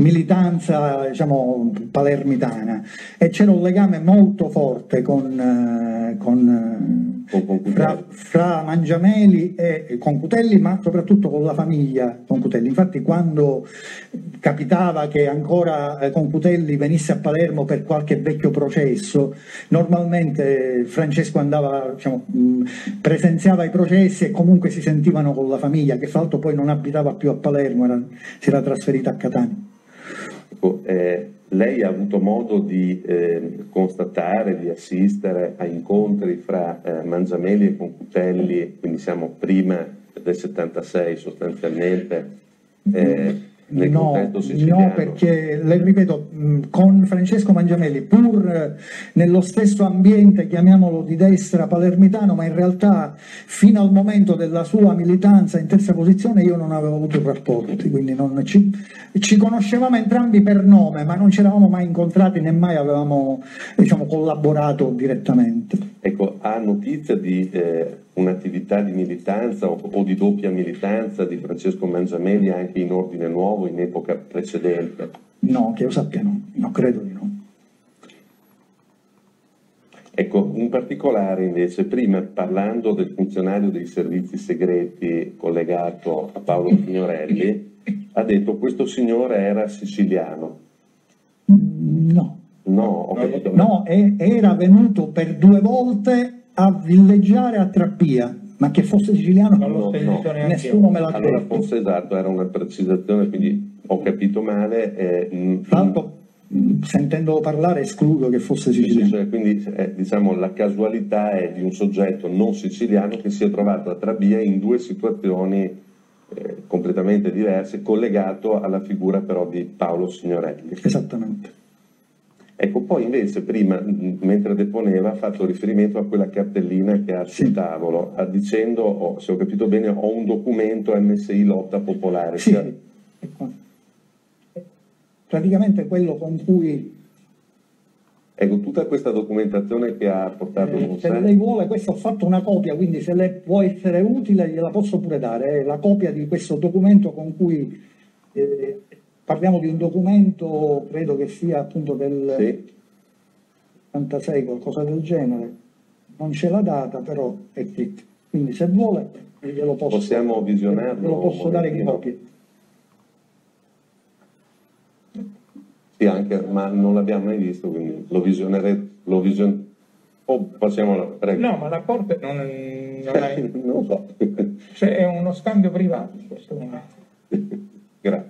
militanza diciamo, palermitana. E c'era un legame molto forte con, eh, con, eh, fra, fra, Mangiameli e Concutelli ma soprattutto con la famiglia Concutelli infatti quando capitava che ancora eh, Concutelli venisse a Palermo per qualche vecchio processo normalmente Francesco andava diciamo, presenziava i processi e comunque si sentivano con la famiglia che fra l'altro poi non abitava più a Palermo era, si era trasferita a Catania Ecco, eh, lei ha avuto modo di eh, constatare, di assistere a incontri fra eh, Mangiameli e Concutelli, quindi siamo prima del 76 sostanzialmente, eh, nel no, contesto siciliano? No, perché le ripeto, con Francesco Mangiamelli, pur nello stesso ambiente, chiamiamolo di destra palermitano, ma in realtà fino al momento della sua militanza in terza posizione io non avevo avuto rapporti, quindi ci, ci, conoscevamo entrambi per nome, ma non ci eravamo mai incontrati né mai avevamo diciamo, collaborato direttamente. Ecco, ha notizia di... Eh un'attività di militanza o, o, di doppia militanza di Francesco Mangiameli anche in ordine nuovo in epoca precedente? No, che io sappia no, no credo di no. Ecco, in particolare invece, prima parlando del funzionario dei servizi segreti collegato a Paolo Signorelli, ha detto questo signore era siciliano. No. No, no, era venuto per due volte a villeggiare a Trappia, ma che fosse siciliano non lo no, no. nessuno me l'ha detto. Allora forse esatto, era una precisazione, quindi ho capito male. Eh, Tanto sentendolo parlare escludo che fosse siciliano. Cioè, quindi eh, diciamo la casualità è di un soggetto non siciliano che si è trovato a Trabia in due situazioni eh, completamente diverse, collegato alla figura però di Paolo Signorelli. Esattamente. Ecco, poi invece prima, mentre deponeva, ha fatto riferimento a quella cartellina che ha sul tavolo, dicendo, oh, se ho capito bene, ho un documento MSI Lotta Popolare. Sì, cioè... praticamente quello con cui... Ecco, tutta questa documentazione che ha portato eh, Se lei vuole, questo ho fatto una copia, quindi se le può essere utile gliela posso pure dare, è la copia di questo documento con cui... Eh, Parliamo di un documento, credo che sia appunto del sì. 86, qualcosa del genere. Non c'è la data, però è qui. Quindi se vuole glielo posso, Possiamo visionarlo, glielo posso dare in copia. Sì, anche, ma non l'abbiamo mai visto, quindi lo visionerete. Lo vision... Oh, passiamo prego. No, ma la Corte non, non, è... non so. Cioè, è uno scambio privato in questo momento. Grazie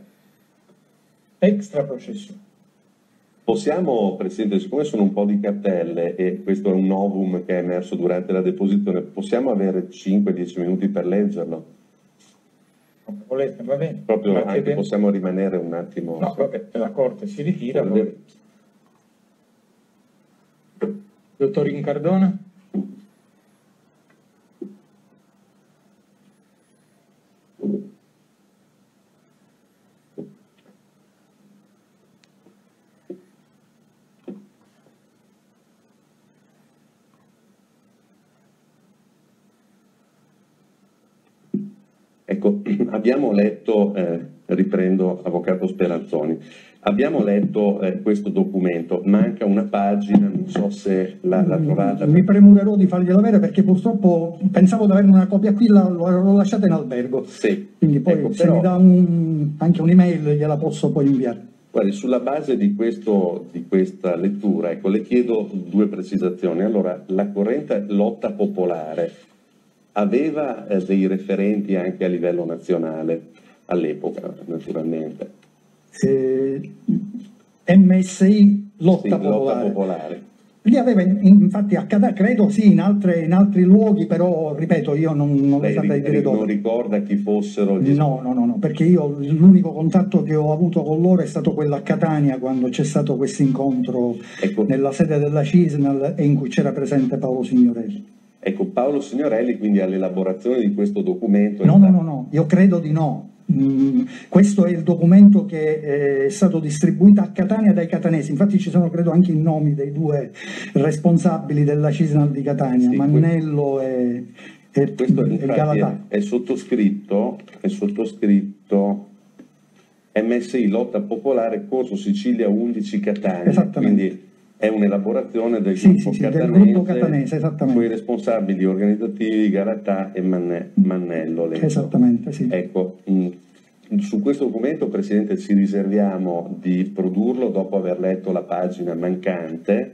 extra processo. Possiamo, Presidente, siccome sono un po' di cartelle e questo è un novum che è emerso durante la deposizione, possiamo avere 5-10 minuti per leggerlo? Come volete, va bene. Proprio Perché anche bene. possiamo rimanere un attimo... No, vabbè, la Corte si ritira. Dottor Incardona? Ecco, abbiamo letto, eh, riprendo Avvocato Speranzoni, abbiamo letto eh, questo documento, manca una pagina, non so se l'ha, l'ha trovata. Mi premurerò di fargliela avere perché purtroppo pensavo di avere una copia qui, la, l'ho lasciata in albergo. Sì. Quindi poi Ecco, se però- mi dà un- anche un'email gliela posso poi inviare. Guardi, sulla base di, questo- di questa lettura, ecco, le chiedo due precisazioni. Allora, la corrente lotta popolare aveva eh, dei referenti anche a livello nazionale all'epoca, naturalmente. Eh, MSI lotta Sì, popolare. lotta popolare. Li aveva in- infatti a Catania, credo sì, in, altre- in altri luoghi, però ripeto, io non, non le Lei saprei dire ri- non dove. ricorda chi fossero gli No, no, no, no, perché io l'unico contatto che ho avuto con loro è stato quello a Catania quando c'è stato questo incontro Ecco, nella sede della CISNAL e in cui c'era presente Paolo Signorelli. Ecco, Paolo Signorelli quindi all'elaborazione di questo documento No, no, no, no, io credo di no. Mm, questo è il documento che eh, è stato distribuito a Catania dai catanesi, infatti ci sono credo anche i nomi dei due responsabili della CISNAL di Catania, Sì, Mannello e, e, Questo e Galatà. è, è sottoscritto, è sottoscritto MSI Lotta Popolare Corso Sicilia 11 Catania, Esattamente. quindi è un'elaborazione del Sì, gruppo sì, sì, del catanese, gruppo catanese, esattamente. con i responsabili organizzativi Galatà e Manne- Mannello. leggo. Esattamente, sì. Ecco, mh, su questo documento, Presidente, ci riserviamo di produrlo dopo aver letto la pagina mancante.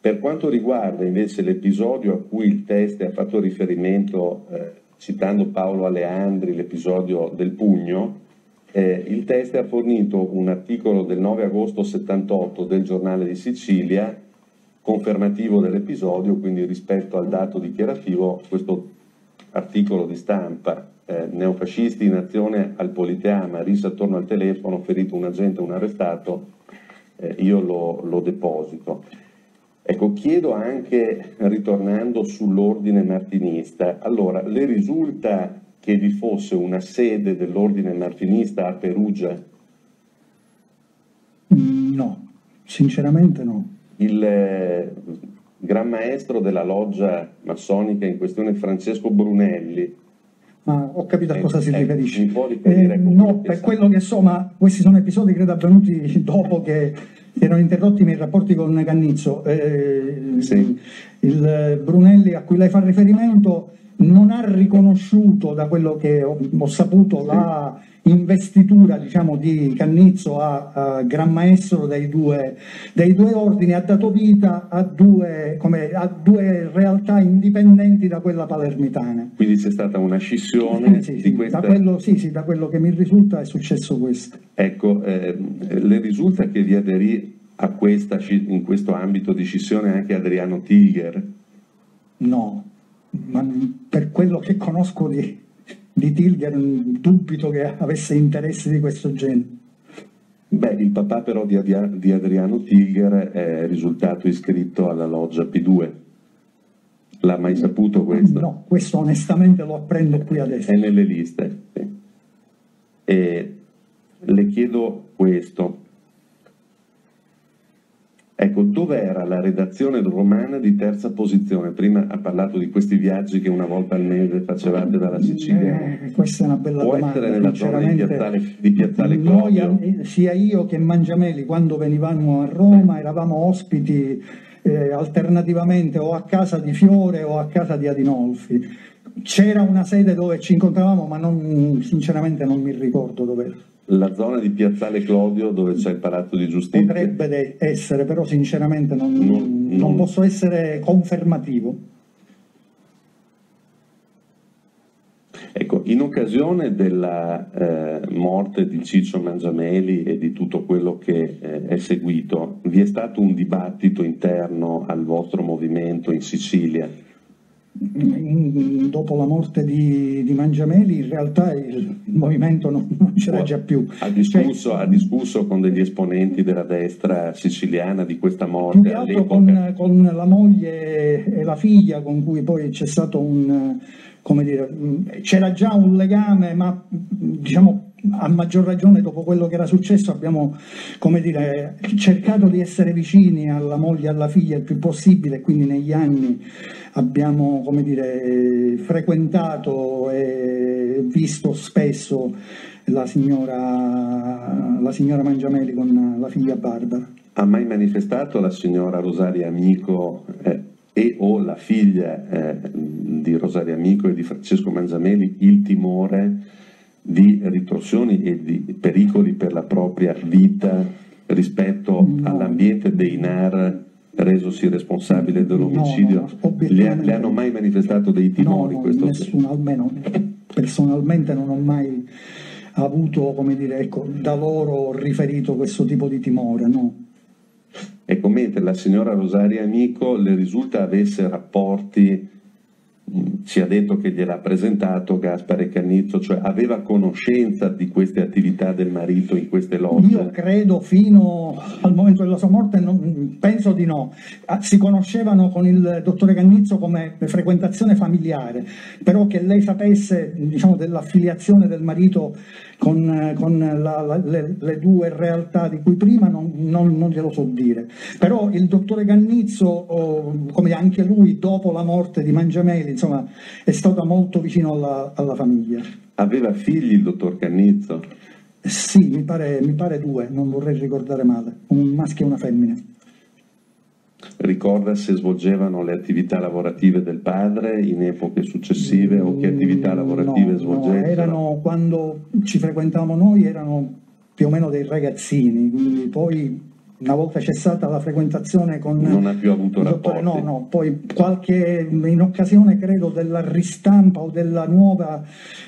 Per quanto riguarda invece l'episodio a cui il test ha fatto riferimento, eh, citando Paolo Aleandri, l'episodio del pugno, eh, il test ha fornito un articolo del 9 agosto 78 del giornale di Sicilia confermativo dell'episodio, quindi rispetto al dato dichiarativo questo articolo di stampa, eh, neofascisti in azione al Politeama, rissa attorno al telefono, ferito un agente un arrestato, eh, io lo, lo deposito. Ecco, chiedo anche, ritornando sull'ordine martinista, allora, le risulta che vi fosse una sede dell'ordine martinista a Perugia? No, sinceramente no. Il eh, gran maestro della loggia massonica in questione, Francesco Brunelli, Ma ho capito a cosa si riferisce. Eh, no, per quello che so, ma questi sono episodi credo avvenuti dopo che erano interrotti i miei rapporti con Cannizzo. Eh, Sì. Il Brunelli a cui lei fa riferimento non ha riconosciuto, da quello che ho, ho saputo, Sì. la investitura diciamo, di Cannizzo a, a Gran Maestro dei due, dei due ordini, ha dato vita a due, come, a due realtà indipendenti da quella palermitana. quindi c'è stata una scissione Sì, sì, questa... da, quello, sì, sì, da quello che mi risulta è successo questo. Ecco, ehm, le risulta che vi aderì a questa, in questo ambito di scissione anche Adriano Tiger? No, ma per quello che conosco di, di Tilger dubito che avesse interessi di questo genere. Beh, il papà però di, Adriano Tiger è risultato iscritto alla loggia P2. L'ha mai saputo questo? No, questo onestamente lo apprendo qui adesso. È nelle liste. sì. E le chiedo questo. Ecco, dov'era la redazione romana di terza posizione? Prima ha parlato di questi viaggi che una volta al mese facevate dalla Sicilia. Eh, questa è una bella Può domanda. essere nella zona di. Piazzale, di Piazzale Noi, eh, sia io che Mangiameli, quando venivamo a Roma, eravamo ospiti eh, alternativamente o a casa di Fiore o a casa di Adinolfi. C'era una sede dove ci incontravamo, ma non- sinceramente non mi ricordo dove La zona di Piazzale Clodio dove c'è il Palazzo di Giustizia? potrebbe essere, però sinceramente non, Non- non non- posso essere confermativo. Ecco, in occasione della eh, morte di Ciccio Mangiameli e di tutto quello che eh, è seguito, vi è stato un dibattito interno al vostro movimento in Sicilia? In, dopo la morte di, di, Mangiameli in realtà il, il movimento non, non c'era già più. Ha discusso, cioè, ha discusso, con degli esponenti della destra siciliana di questa morte con, con, la moglie e la figlia con cui poi c'è stato un come dire, c'era già un legame, ma diciamo a maggior ragione dopo quello che era successo abbiamo come dire, cercato di essere vicini alla moglie e alla figlia il più possibile, quindi negli anni abbiamo come dire, frequentato e visto spesso la signora, la signora Mangiameli con la figlia Barbara. Ha mai manifestato la signora Rosaria Amico eh, e o la figlia eh, di Rosaria Amico e di Francesco Mangiameli il timore di ritorsioni e di pericoli per la propria vita rispetto no. all'ambiente dei NAR resosi responsabile dell'omicidio? No, no, le, le, hanno mai manifestato dei timori? No, no nessuno, almeno personalmente non ho mai avuto, come dire, ecco, da loro riferito questo tipo di timore, no. Ecco, mentre la signora Rosaria Amico le risulta avesse rapporti ci ha detto che gliel'ha presentato Gaspare Cannizzo, cioè aveva conoscenza di queste attività del marito in queste logge? Io credo fino al momento della sua morte, non, penso di no. Ah, si conoscevano con il dottore Cannizzo come frequentazione familiare, però che lei sapesse diciamo, dell'affiliazione del marito con, con la, la, le, le, due realtà di cui prima non, non, non, glielo so dire. Però il dottore Cannizzo, oh, come anche lui dopo la morte di Mangiameli, insomma, è stato molto vicino alla, alla famiglia. Aveva figli il dottor Cannizzo? Sì, mi pare, mi pare due, non vorrei ricordare male, un maschio e una femmina ricorda se svolgevano le attività lavorative del padre in epoche successive o che attività lavorative no, svolgevano? No, erano, quando ci frequentavamo noi erano più o meno dei ragazzini, quindi poi una volta cessata la frequentazione con... Non ha più avuto rapporti? No, no, poi qualche, in occasione credo della ristampa o della nuova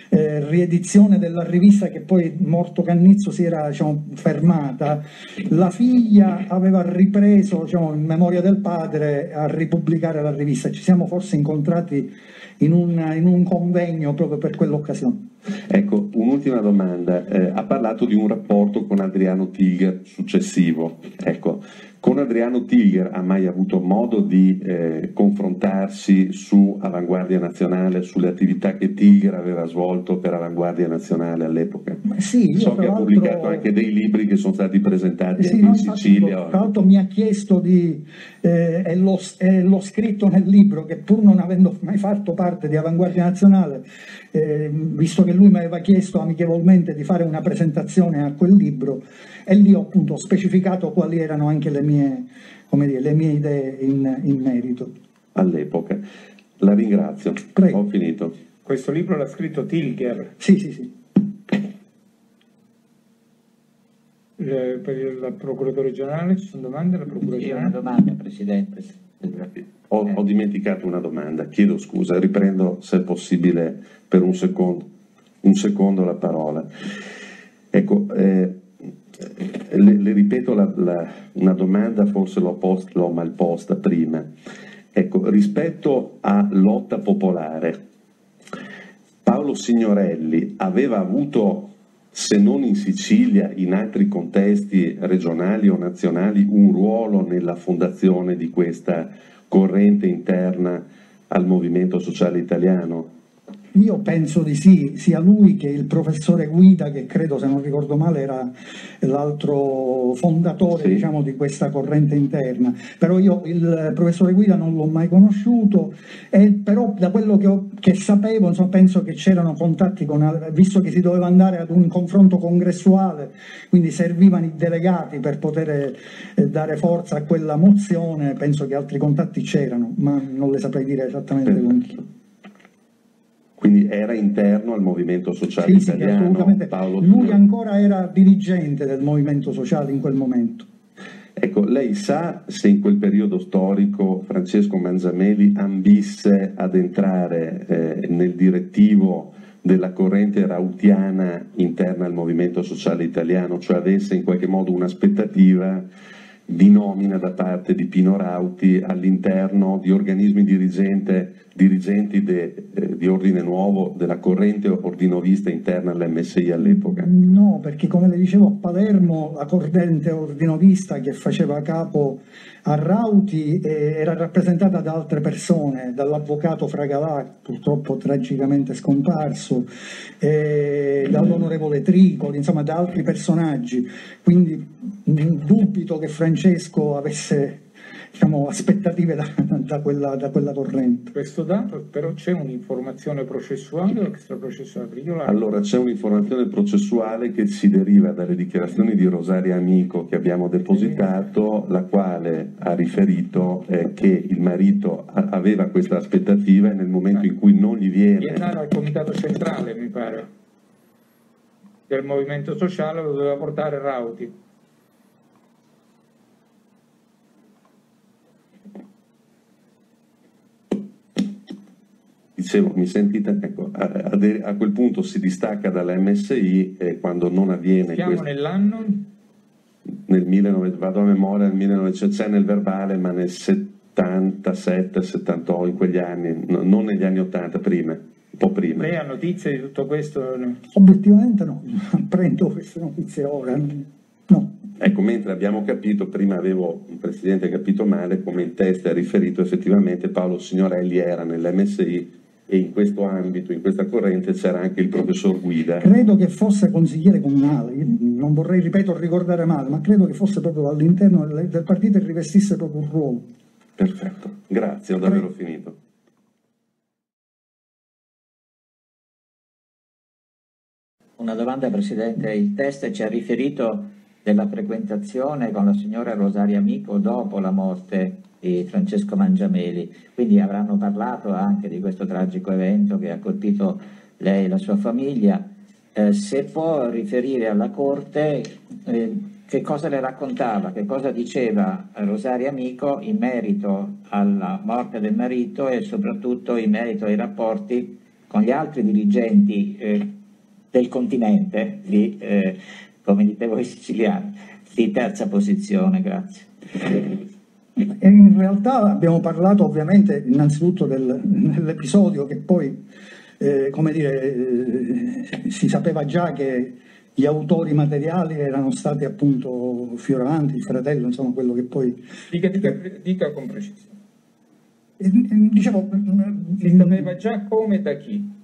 eh, riedizione della rivista che poi morto Cannizzo si era diciamo, fermata, la figlia aveva ripreso diciamo, in memoria del padre a ripubblicare la rivista, ci siamo forse incontrati in un, in un convegno proprio per quell'occasione. Ecco, un'ultima domanda. Eh, ha parlato di un rapporto con Adriano Tiger successivo. Ecco, con Adriano Tiger ha mai avuto modo di eh, confrontarsi su Avanguardia Nazionale, sulle attività che Tiger aveva svolto per Avanguardia Nazionale all'epoca? Sì, so che ha pubblicato anche dei libri che sono stati presentati sì, in Sicilia. Tra l'altro mi ha chiesto di, eh, e, l'ho, e, l'ho, scritto nel libro, che pur non avendo mai fatto parte di Avanguardia Nazionale, eh, visto che lui mi aveva chiesto amichevolmente di fare una presentazione a quel libro, e lì ho appunto specificato quali erano anche le mie, dire, le mie idee in, in, merito. All'epoca. La ringrazio. Prego. Ho finito. Questo libro l'ha scritto Tilger. Sì, sì, sì. Le, per il procuratore generale ci sono domande? La procura sì, generale? una domanda, Presidente. Ho, ho, dimenticato una domanda, chiedo scusa, riprendo se è possibile per un secondo, un secondo la parola. Ecco, eh, le, le, ripeto la, la, una domanda, forse l'ho, post, l'ho mal posta prima. Ecco, rispetto a lotta popolare, Paolo Signorelli aveva avuto, se non in Sicilia, in altri contesti regionali o nazionali, un ruolo nella fondazione di questa corrente interna al movimento sociale italiano? Io penso di sì, sia lui che il professore Guida, che credo se non ricordo male era l'altro fondatore sì. diciamo, di questa corrente interna, però io il professore Guida non l'ho mai conosciuto, e però da quello che, ho, che sapevo insomma, penso che c'erano contatti con, visto che si doveva andare ad un confronto congressuale, quindi servivano i delegati per poter eh, dare forza a quella mozione, penso che altri contatti c'erano, ma non le saprei dire esattamente con chi. Quindi era interno al movimento sociale sì, italiano. Sì, Paolo Lui ancora era dirigente del movimento sociale in quel momento. Ecco, lei sa se in quel periodo storico Francesco Manzameli ambisse ad entrare eh, nel direttivo della corrente rautiana interna al movimento sociale italiano, cioè avesse in qualche modo un'aspettativa di nomina da parte di Pino Rauti all'interno di organismi dirigenti de, eh, di ordine nuovo della corrente ordinovista interna all'MSI all'epoca? No, perché come le dicevo a Palermo la corrente ordinovista che faceva capo a Rauti eh, era rappresentata da altre persone, dall'avvocato Fragalà, purtroppo tragicamente scomparso, eh, dall'onorevole Tricoli, insomma da altri personaggi. Quindi dubito che Francesco avesse diciamo, aspettative da, da, quella, da, quella, corrente. Questo dato però c'è un'informazione processuale o extraprocessuale? Allora c'è un'informazione processuale che si deriva dalle dichiarazioni di Rosaria Amico che abbiamo depositato, la quale ha riferito eh, che il marito aveva questa aspettativa e nel momento in cui non gli viene... Viene al comitato centrale mi pare del movimento sociale lo doveva portare Rauti. Dicevo, mi sentite, ecco, a, a, a, quel punto si distacca dall'MSI e quando non avviene... Siamo questo, nell'anno? Nel 19, vado a memoria, nel 1900, c'è nel verbale, ma nel 77, 78, in quegli anni, no, non negli anni 80, prima, un po' prima. Lei ha notizie di tutto questo? Obiettivamente no, prendo queste notizie ora, no. Ecco, mentre abbiamo capito, prima avevo un presidente capito male, come il test ha riferito effettivamente Paolo Signorelli era nell'MSI e in questo ambito, in questa corrente c'era anche il professor Guida. Credo che fosse consigliere comunale, Io non vorrei, ripeto, ricordare male, ma credo che fosse proprio all'interno del, del partito e rivestisse proprio un ruolo. Perfetto, grazie, ho davvero Prego. finito. Una domanda Presidente, il test ci ha riferito della frequentazione con la signora Rosaria Amico dopo la morte di Francesco Mangiameli, quindi avranno parlato anche di questo tragico evento che ha colpito lei e la sua famiglia. Eh, se può riferire alla Corte eh, che cosa le raccontava, che cosa diceva Rosaria Amico in merito alla morte del marito e soprattutto in merito ai rapporti con gli altri dirigenti eh, del continente, di, eh, come dite voi siciliani, di terza posizione. Grazie. In realtà abbiamo parlato ovviamente innanzitutto del, dell'episodio che poi, eh, come dire, eh, si sapeva già che gli autori materiali erano stati appunto Fioravanti, il fratello, insomma quello che poi... Dica, dica, dica con precisione. Dicevo, si sapeva già come e da chi?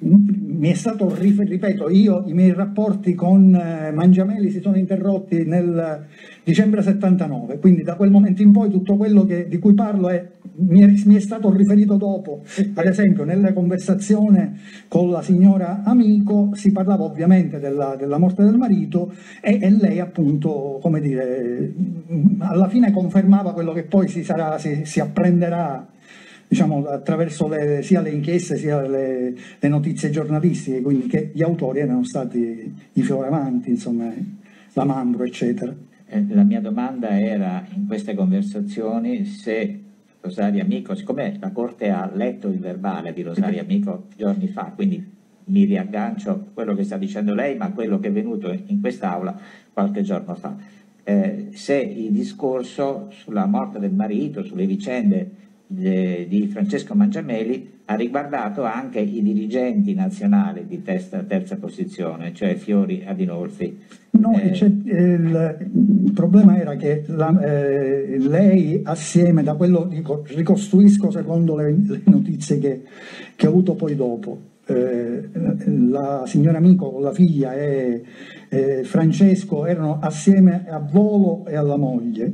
Mi è stato, ripeto, io i miei rapporti con eh, Mangiamelli si sono interrotti nel dicembre 79, quindi da quel momento in poi tutto quello che, di cui parlo è, mi, è, mi, è, stato riferito dopo. Ad esempio nella conversazione con la signora Amico si parlava ovviamente della, della morte del marito e, e, lei appunto, come dire, alla fine confermava quello che poi si, sarà, si, si apprenderà diciamo, attraverso le, sia le inchieste sia le, le, notizie giornalistiche, quindi che gli autori erano stati i fioravanti, insomma, la Mambro, eccetera. Eh, la mia domanda era in queste conversazioni se Rosaria Amico, siccome la Corte ha letto il verbale di Rosaria Amico giorni fa, quindi mi riaggancio a quello che sta dicendo lei, ma a quello che è venuto in quest'Aula qualche giorno fa. Eh, se il discorso sulla morte del marito, sulle vicende di Francesco Mangiameli ha riguardato anche i dirigenti nazionali di testa, terza posizione, cioè Fiori Adinolfi. No, eh, il, il, problema era che la, eh, lei assieme, da quello dico, ricostruisco secondo le, le notizie che, che, ho avuto poi dopo, eh, la signora Amico la figlia e Francesco erano assieme a Volo e alla moglie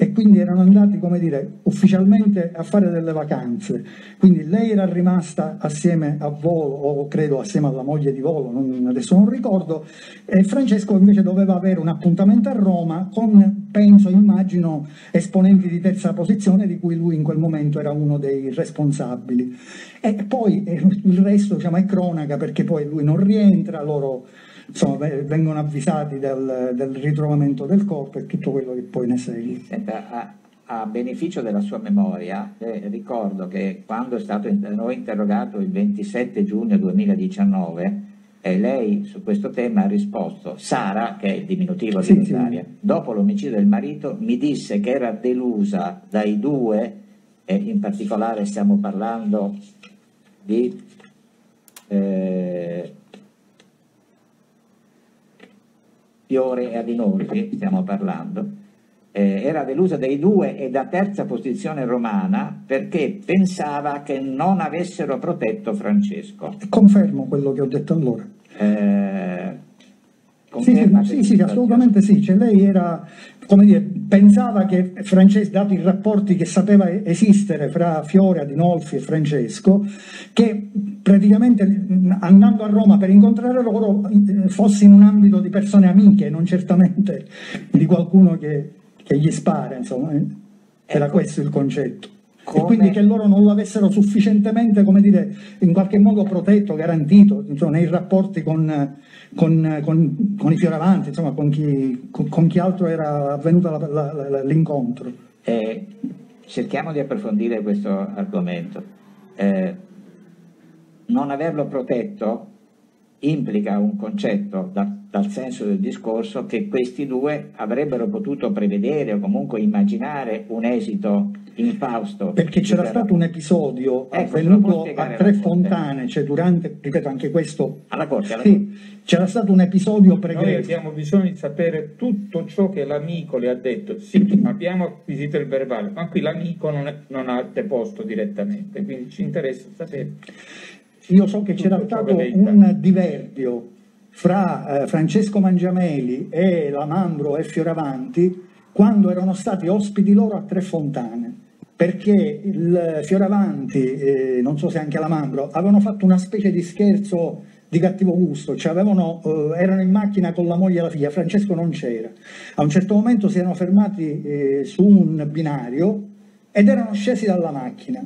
e quindi erano andati, come dire, ufficialmente a fare delle vacanze. Quindi lei era rimasta assieme a Volo, o credo assieme alla moglie di Volo, non, adesso non ricordo, e Francesco invece doveva avere un appuntamento a Roma con, penso, immagino, esponenti di terza posizione di cui lui in quel momento era uno dei responsabili. E poi eh, il resto diciamo, è cronaca perché poi lui non rientra, loro insomma, vengono avvisati del, del, ritrovamento del corpo e tutto quello che poi ne segue. Senta, a, a, beneficio della sua memoria, eh, ricordo che quando è stato da noi interrogato il 27 giugno 2019, E lei su questo tema ha risposto, Sara, che è il diminutivo di Rosaria, sì. dopo l'omicidio del marito mi disse che era delusa dai due, e in particolare stiamo parlando di eh, Fiore e Adinolfi, stiamo parlando, eh, era delusa dei due e da terza posizione romana perché pensava che non avessero protetto Francesco. Confermo quello che ho detto allora. Eh, sì, sì, sì, assolutamente sì. Cioè, lei era, come dire, pensava che Francesco, dato i rapporti che sapeva esistere fra Fiore, Adinolfi e Francesco, che praticamente andando a Roma per incontrare loro eh, fosse in un ambito di persone amiche, non certamente di qualcuno che, che gli spara, insomma. Eh. Era ecco. questo il concetto. Come... E quindi che loro non lo avessero sufficientemente, come dire, in qualche modo protetto, garantito, insomma, nei rapporti con con, con, con i fioravanti, insomma, con chi, con, chi, altro era avvenuto la, la, la, l'incontro. Eh, cerchiamo di approfondire questo argomento. Eh, non averlo protetto implica un concetto da, dal senso del discorso che questi due avrebbero potuto prevedere o comunque immaginare un esito infausto. Perché c'era stato un episodio ecco, avvenuto a Tre Fontane, cioè durante, ripeto anche questo, alla corte, alla sì, c'era stato un episodio pregresso. Noi abbiamo bisogno di sapere tutto ciò che l'amico le ha detto. Sì, abbiamo acquisito il verbale, ma qui l'amico non, è, non ha deposto direttamente, quindi ci interessa sapere. Io so che c'era stato un diverbio fra eh, Francesco Mangiameli e la Mambro e Fioravanti quando erano stati ospiti loro a Tre Fontane perché il Fioravanti, eh, non so se anche la Mambro, avevano fatto una specie di scherzo di cattivo gusto, cioè avevano, eh, erano in macchina con la moglie e la figlia, Francesco non c'era. A un certo momento si erano fermati eh, su un binario ed erano scesi dalla macchina.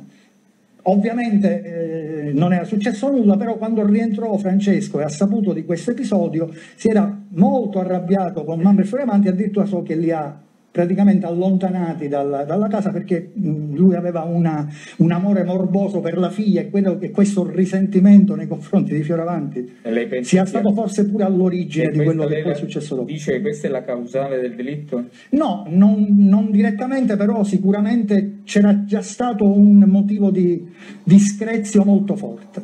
Ovviamente eh, non era successo nulla, però quando rientrò Francesco e ha saputo di questo episodio si era molto arrabbiato con Mamma e Fioravanti, addirittura so che li ha praticamente allontanati dalla, dalla casa perché lui aveva una, un amore morboso per la figlia e, quello, e questo risentimento nei confronti di Fioravanti sia stato forse pure all'origine di quello che poi è successo dopo. Dice che questa è la causale del delitto? No, non, non direttamente, però sicuramente c'era già stato un motivo di discrezio molto forte.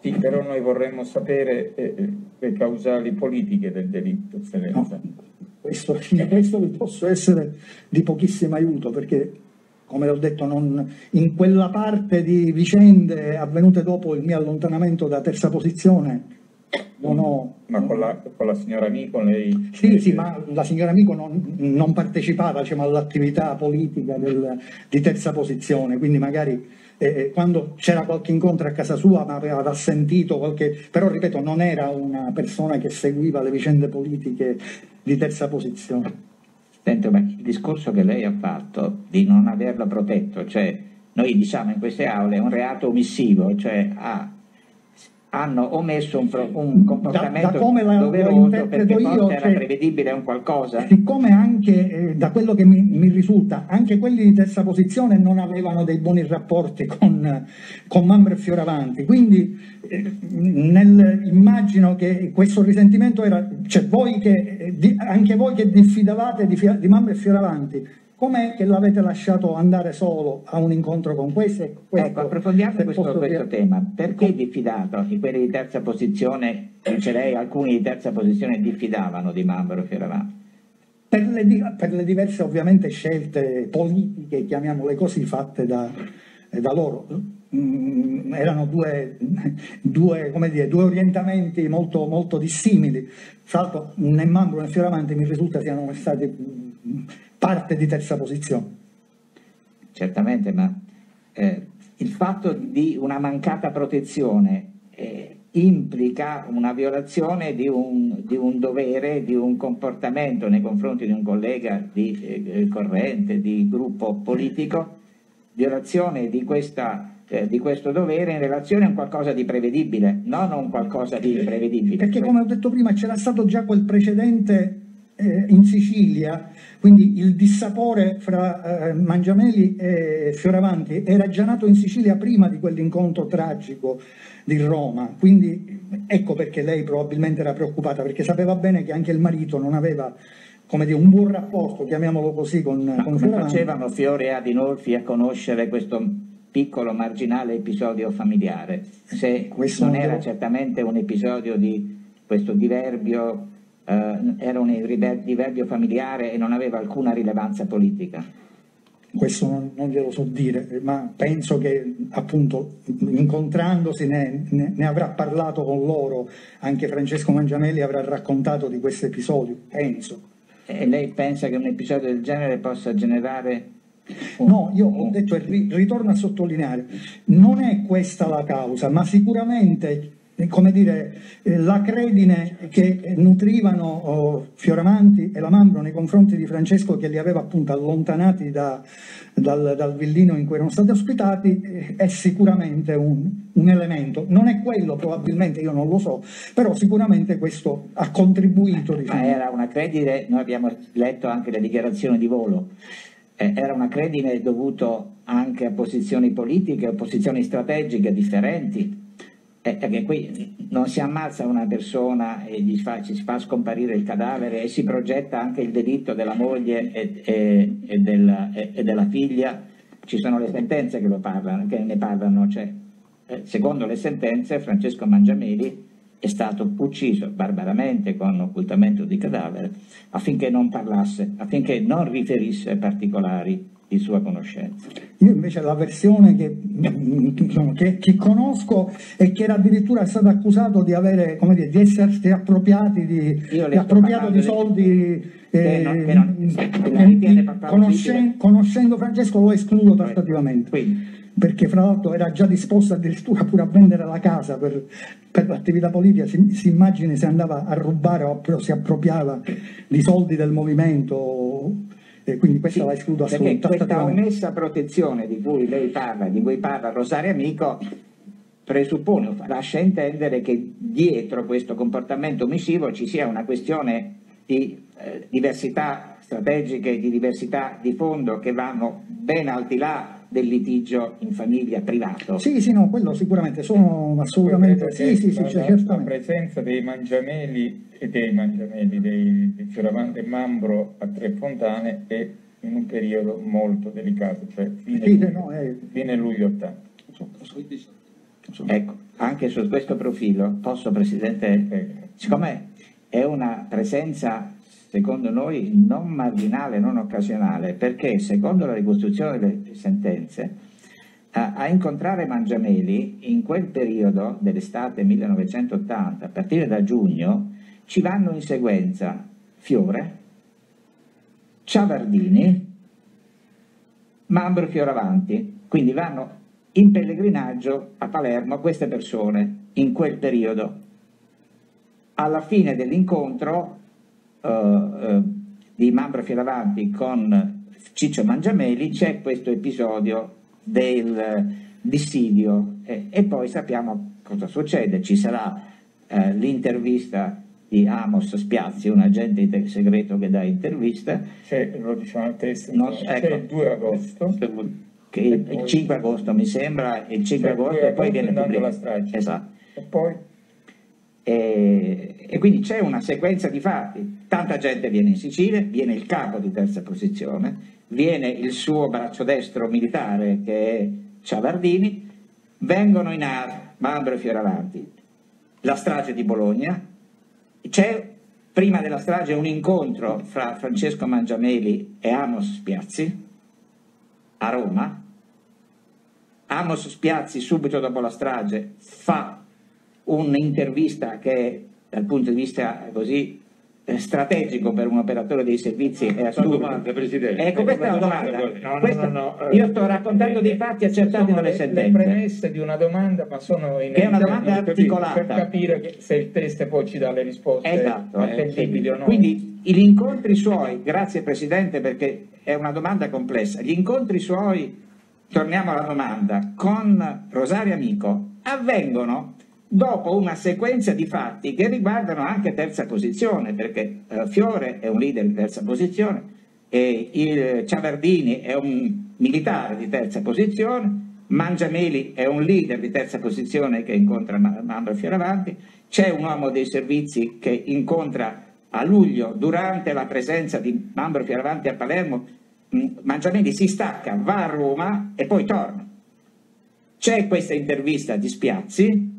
Sì, però noi vorremmo sapere eh, eh le causali politiche del delitto, Eccellenza. No questo, questo vi posso essere di pochissimo aiuto perché come ho detto, non, in quella parte di vicende avvenute dopo il mio allontanamento da terza posizione non ho... Ma con la, con la signora Amico lei... Sì, sì, ma la signora Amico non, non partecipava diciamo, all'attività politica del, di terza posizione, quindi magari eh, quando c'era qualche incontro a casa sua ma aveva sentito qualche... però ripeto non era una persona che seguiva le vicende politiche di terza posizione. Sento, ma il discorso che lei ha fatto di non averlo protetto, cioè noi diciamo in queste aule è un reato omissivo, cioè ha hanno omesso un, un comportamento da, da come la, doveroso perché io, era cioè, prevedibile un qualcosa. Siccome anche, eh, da quello che mi, mi, risulta, anche quelli di terza posizione non avevano dei buoni rapporti con, con Mambro e Fioravanti, quindi eh, nel, immagino che questo risentimento era, cioè voi che, eh, di, anche voi che diffidavate di, di Mambro e Fioravanti, Com'è che l'avete lasciato andare solo a un incontro con questo? questo ecco, approfondiamo questo, questo tema. Perché diffidato? I quelli di terza posizione, dice lei, alcuni di terza posizione diffidavano di Mambro Fioravanti? Per le, per le diverse ovviamente scelte politiche, chiamiamole così, fatte da, da loro. Mm, erano due, due, dire, due, orientamenti molto, molto dissimili. Tra l'altro né Mambro né Fioravanti mi risulta siano stati parte di terza posizione. Certamente, ma eh, il fatto di una mancata protezione eh, implica una violazione di un, di un, dovere, di un comportamento nei confronti di un collega di eh, corrente, di gruppo politico, violazione di, questa, eh, di, questo dovere in relazione a un qualcosa di prevedibile, non a un qualcosa di imprevedibile. Perché come ho detto prima c'era stato già quel precedente eh, in Sicilia, quindi il dissapore fra eh, Mangiameli e Fioravanti era già nato in Sicilia prima di quell'incontro tragico di Roma, quindi ecco perché lei probabilmente era preoccupata, perché sapeva bene che anche il marito non aveva come dire, un buon rapporto, chiamiamolo così, con, Ma con come facevano Fiore e Adinolfi a conoscere questo piccolo marginale episodio familiare? Se questo non era certamente un episodio di questo diverbio era un diverbio familiare e non aveva alcuna rilevanza politica. Questo non, non glielo so dire, ma penso che appunto incontrandosi ne, ne, ne, avrà parlato con loro, anche Francesco Mangiamelli avrà raccontato di questo episodio, penso. E lei pensa che un episodio del genere possa generare No, io ho detto e ritorno a sottolineare, non è questa la causa, ma sicuramente come dire, eh, la credine che nutrivano oh, Fioramanti e la Mambro nei confronti di Francesco che li aveva appunto allontanati da, dal, dal, villino in cui erano stati ospitati eh, è sicuramente un, un, elemento. Non è quello probabilmente, io non lo so, però sicuramente questo ha contribuito. Diciamo. Ma era una credine, noi abbiamo letto anche le dichiarazioni di volo, eh, era una credine dovuto anche a posizioni politiche, a posizioni strategiche differenti perché qui non si ammazza una persona e gli fa, ci si fa scomparire il cadavere e si progetta anche il delitto della moglie e, e, e, della, e della, figlia, ci sono le sentenze che, parlano, che ne parlano, cioè, eh, secondo le sentenze Francesco Mangiameli è stato ucciso barbaramente con occultamento di cadavere affinché non parlasse, affinché non riferisse particolari di sua conoscenza. Io invece la versione che, che, che conosco è che era addirittura stato accusato di, avere, come dire, di essersi appropriati di, di, appropriato di soldi. Che non, che non, che, conoscendo, conoscendo Francesco lo escludo tassativamente. Quindi, perché fra l'altro era già disposto addirittura pure a vendere la casa per, per l'attività politica, si, si, immagini se andava a rubare o si appropriava di soldi del movimento e quindi questa sì, la escludo assolutamente. Perché questa omessa protezione di cui lei parla, di cui parla Rosario Amico, presuppone, lascia intendere che dietro questo comportamento omissivo ci sia una questione di eh, diversità strategiche, di diversità di fondo che vanno ben al di là del litigio in famiglia privato. Sì, sì, no, quello sicuramente sono assolutamente... Sì, sì, sì, la, cioè, la presenza dei mangiameli e dei mangiameli, dei, di Fioravante e Mambro a Tre Fontane è in un periodo molto delicato, cioè fine, sì, luglio, no, è... fine luglio 80. Ecco, anche su questo profilo posso, Presidente, siccome è una presenza secondo noi non marginale, non occasionale, perché secondo la ricostruzione delle sentenze a, incontrare Mangiameli in quel periodo dell'estate 1980, a partire da giugno, ci vanno in sequenza Fiore, Ciavardini, Mambro Fioravanti, quindi vanno in pellegrinaggio a Palermo queste persone in quel periodo. Alla fine dell'incontro uh, uh, di Mambro Fioravanti con Ciccio Mangiameli c'è questo episodio del dissidio e, e poi sappiamo cosa succede, ci sarà uh, l'intervista di Amos Spiazzi, un agente segreto che dà intervista. C'è, lo diciamo al testo, non, ecco, il 2 agosto. Che il, il 5 agosto mi sembra, il 5 agosto e poi viene pubblicato. Esatto. E poi? E, e, quindi c'è una sequenza di fatti. Tanta gente viene in Sicilia, viene il capo di terza posizione, viene il suo braccio destro militare che è Ciavardini, vengono in area Mambro e Fioravanti. La strage di Bologna, c'è prima della strage un incontro fra Francesco Mangiameli e Amos Spiazzi a Roma. Amos Spiazzi subito dopo la strage fa un'intervista che dal punto di vista così strategico per un operatore dei servizi è assurdo. Domanda. Ecco, questa è una domanda. No, questa, no, no, io sto raccontando dei fatti accertati dalle sentenze. Le premesse di una domanda, ma sono in è una domanda articolata. Per capire se il test poi ci dà le risposte esatto, attendibili o no. Quindi gli incontri suoi, grazie Presidente perché è una domanda complessa, gli incontri suoi, torniamo alla domanda, con Rosario Amico avvengono dopo una sequenza di fatti che riguardano anche terza posizione, perché eh, Fiore è un leader di terza posizione, e il Ciavardini è un militare di terza posizione, Mangiameli è un leader di terza posizione che incontra Mambro Fioravanti, c'è un uomo dei servizi che incontra a luglio, durante la presenza di Mambro Fioravanti a Palermo, Mangiameli si stacca, va a Roma e poi torna. C'è questa intervista di Spiazzi